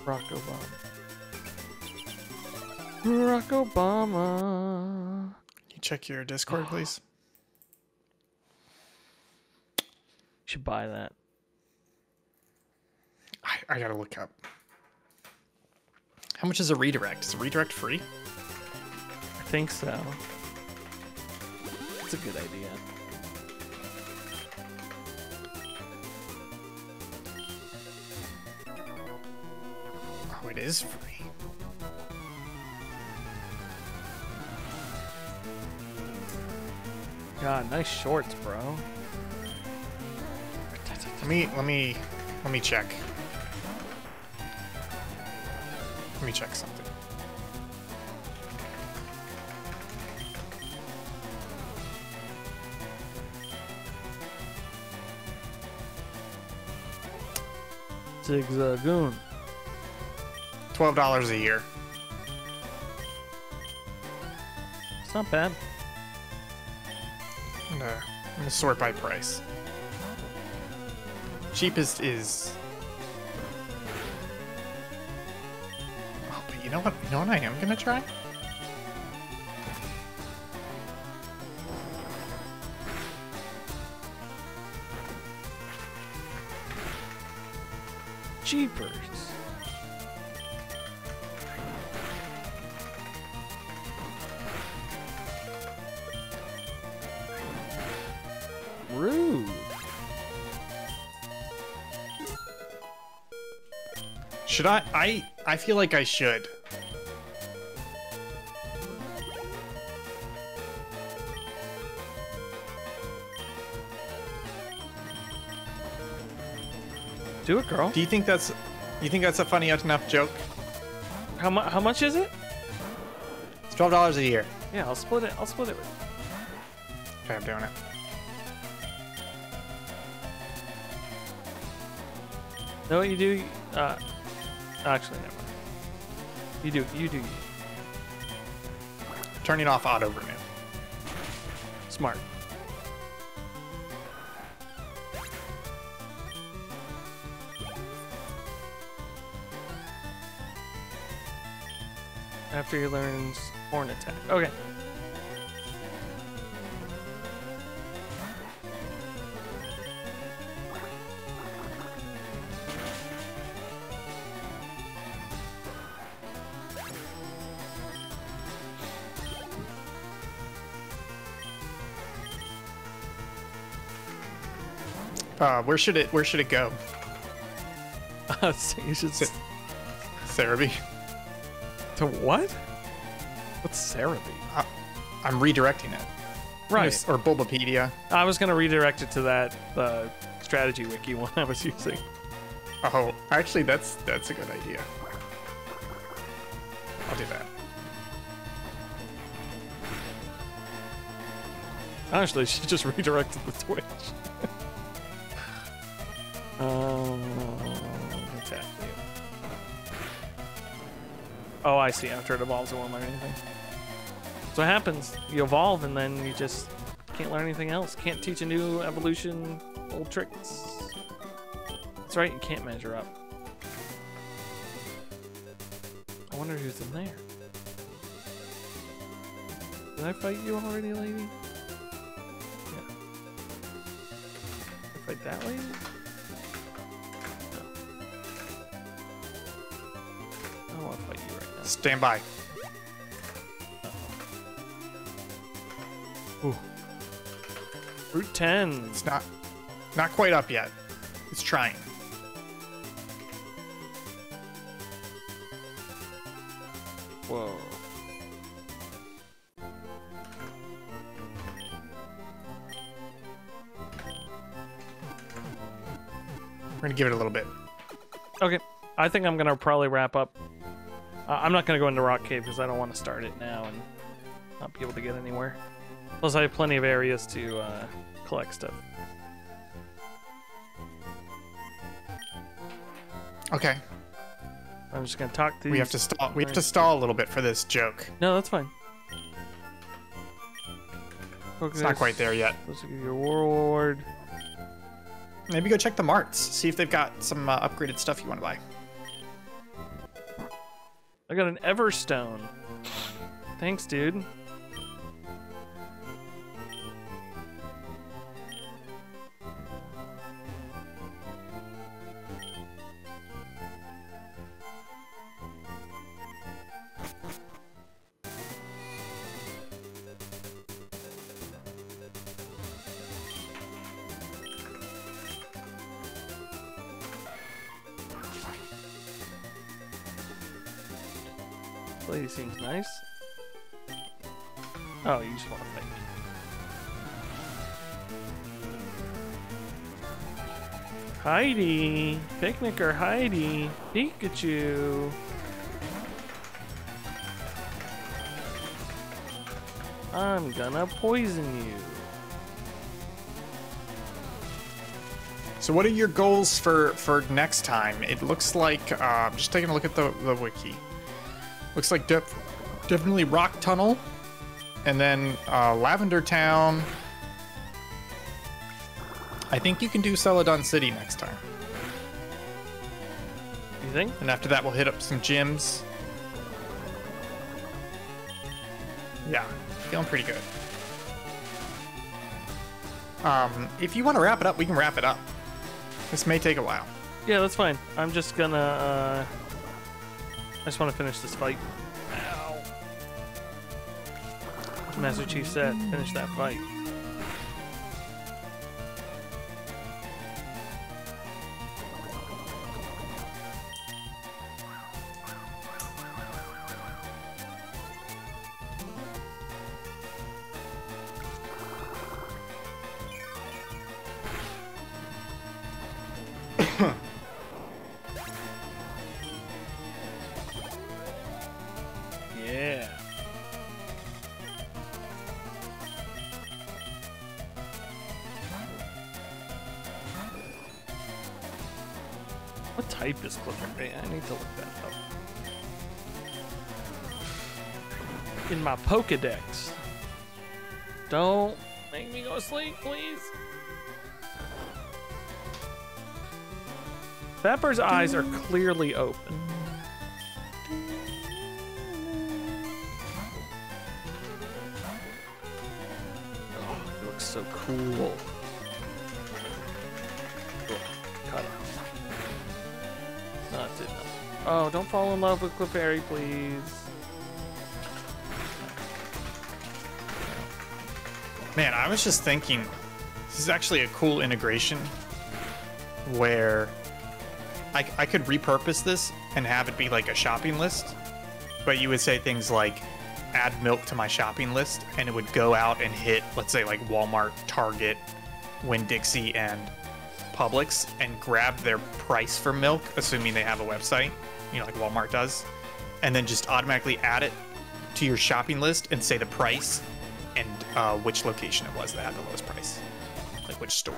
Barack Obama. Barack Obama.
You check your Discord, please.
You should buy that.
I, I gotta look up. How much is a redirect? Is a redirect free?
I think so. It's a good idea.
Oh, it is free.
God, nice shorts, bro.
Let me let me let me check. Let me check something.
Zigzagoon.
Uh, Twelve dollars a year.
It's not bad.
I'm gonna, I'm gonna sort by price. Cheapest is. Oh, but you know what? You know what I am gonna try?
Jeepers. Rude.
Should I? I I feel like I should.
Do it, girl.
Do you think that's you think that's a funny enough joke?
How much? How much is it?
It's twelve dollars a year.
Yeah, I'll split it. I'll split it. With
Okay, I'm doing it.
know what you do? Uh, actually, never. mind. You do. You do. You.
Turning off auto renew.
Smart. After he learns horn attack. Okay.
Uh, where should it Where should it go?
so you should. s-
Therapy.
To what? What's Serebii?
I'm redirecting it.
Right.
Or Bulbapedia.
I was gonna redirect it to that uh, strategy wiki one I was using.
Oh, actually, that's that's a good idea. I'll do that.
Honestly, she just redirected the Twitch. I see. After it evolves, it won't learn anything. So what happens? You evolve, and then you just can't learn anything else. Can't teach a new evolution old tricks. That's right. You can't measure up. I wonder who's in there. Did I fight you already, lady? Yeah. Fight that way?
Stand by.
Ooh. Route 10.
It's not not quite up yet. It's trying.
Whoa.
We're gonna give it a little bit.
Okay. I think I'm going to probably wrap up. Uh, I'm not going to go into Rock Cave because I don't want to start it now and not be able to get anywhere. Plus, I have plenty of areas to uh, collect stuff.
Okay.
I'm just going to talk to
We have to stall. We have to stall a little bit for this joke.
No, that's fine.
It's not quite there yet.
Let's give you a reward.
Maybe go check the marts. See if they've got some uh, upgraded stuff you want to buy.
I got an Everstone. Thanks, dude. Lady seems nice. Oh, you just want to fight. Heidi! Picnicker Heidi! Pikachu! I'm gonna poison you.
So, what are your goals for for next time? It looks like uh, I'm just taking a look at the the wiki. Looks like def- definitely Rock Tunnel, and then uh, Lavender Town. I think you can do Celadon City next time,
You think?
and after that we'll hit up some gyms. Yeah, feeling pretty good. Um, if you want to wrap it up, we can wrap it up. This may take a while.
Yeah, that's fine. I'm just gonna, uh... I just want to finish this fight. Master Chief said, finish that fight. Pokedex. Don't make me go to sleep, please. Fatbird's eyes are clearly open. Oh, it looks so cool. Ugh, Cut did not. Oh, don't fall in love with Clefairy, please.
Man, I was just thinking, this is actually a cool integration where I, I could repurpose this and have it be like a shopping list, but you would say things like, add milk to my shopping list, and it would go out and hit, let's say, like Walmart, Target, Winn Dixie, and Publix, and grab their price for milk, assuming they have a website, you know, like Walmart does, and then just automatically add it to your shopping list and say the price and uh, which location it was that had the lowest price, like which store.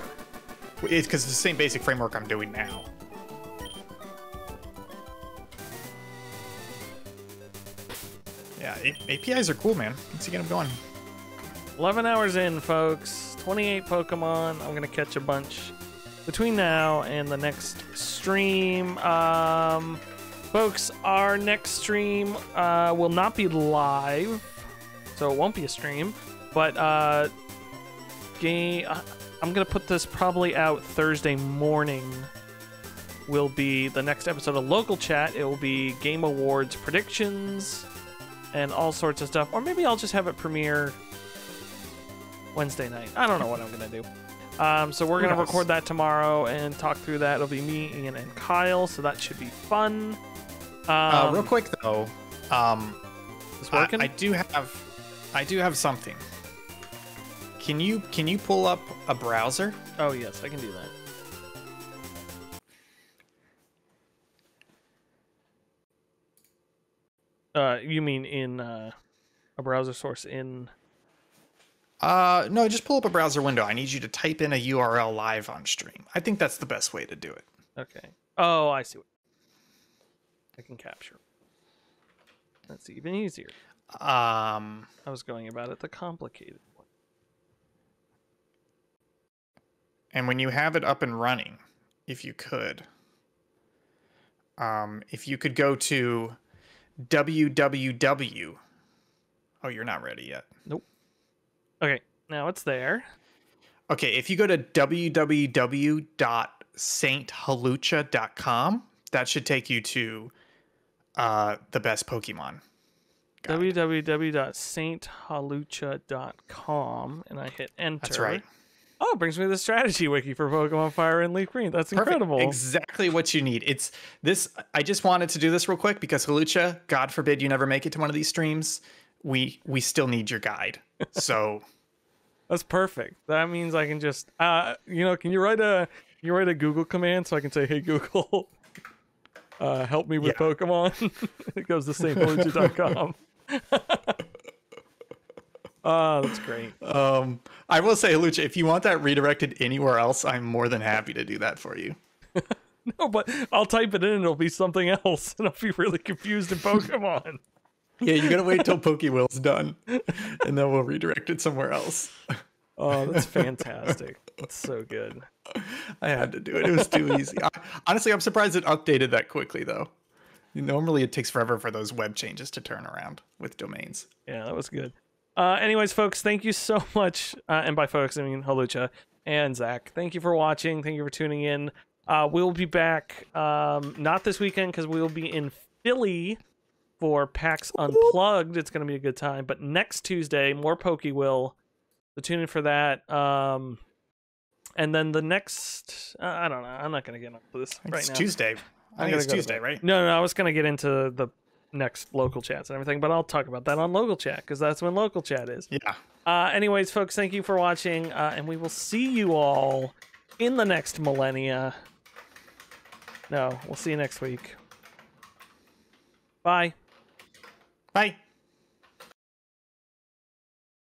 It's because it's the same basic framework I'm doing now. Yeah, APIs are cool, man. You get them going.
11 hours in, folks. 28 Pokemon. I'm going to catch a bunch between now and the next stream. Um, folks, our next stream uh, will not be live, so it won't be a stream. But uh, game, uh, I'm going to put this probably out Thursday morning. Will be the next episode of Local Chat. It will be Game Awards predictions and all sorts of stuff. Or maybe I'll just have it premiere Wednesday night. I don't know what I'm gonna do. Um, so we're gonna record that tomorrow and talk through that. It'll be me, Ian, and Kyle. So that should be fun. Um,
Uh, real quick though, um,
Is
I,
working?
I do have, I do have something. Can you can you pull up a browser?
oh yes, I can do that. Uh, you mean in uh, a browser source in?
Uh, no, just pull up a browser window. I need you to type in a URL live on stream. I think that's the best way to do it.
Okay. Oh, I see. What... I can capture. That's even easier.
Um,
I was going about it the complicated
and when you have it up and running, if you could, um, if you could go to www. Oh, you're not ready yet.
Nope. Okay, now it's there.
Okay, if you go to www.sainthalucha.com, that should take you to uh, the best Pokemon.
www.sainthalucha.com and I hit enter.
That's right.
Oh, it brings me the strategy wiki for Pokemon Fire and Leaf Green. That's
Perfect.
incredible.
Exactly what you need. It's this. I just wanted to do this real quick because Halucha, God forbid you never make it to one of these streams. We we still need your guide. So
That's perfect. That means I can just uh you know, can you write a can you write a Google command so I can say, hey Google, uh help me with
Yeah.
Pokemon? it goes to sainthalucha.com. Oh, that's great.
um, I will say, Lucha, if you want that redirected anywhere else, I'm more than happy to do that for you.
No, but I'll type it in and it'll be something else, and I'll be really confused in Pokemon.
Yeah, you gotta wait till Pokewill's done, and then we'll redirect it somewhere else.
Oh, that's fantastic. That's so good.
I had to do it. It was too easy. I, honestly, I'm surprised it updated that quickly, though. Normally, it takes forever for those web changes to turn around with domains.
Yeah, that was good. Uh, anyways, folks, thank you so much. Uh, and by folks, I mean Halucha and Zach. Thank you for watching. Thank you for tuning in. Uh, we'll be back um, not this weekend because we will be in Philly for PAX Unplugged. It's going to be a good time. But next Tuesday, more Pokewill. So tune in for that. Um, and then the next, uh, I don't know. I'm not going to get into this right
it's
now.
Tuesday. I think it's Tuesday, right?
No, no, I was gonna get into the next local chats and everything, but I'll talk about that on local chat because that's when local chat is.
Yeah.
Uh, anyways, folks, thank you for watching, uh, and we will see you all in the next millennia. No, we'll see you next week. Bye.
Bye.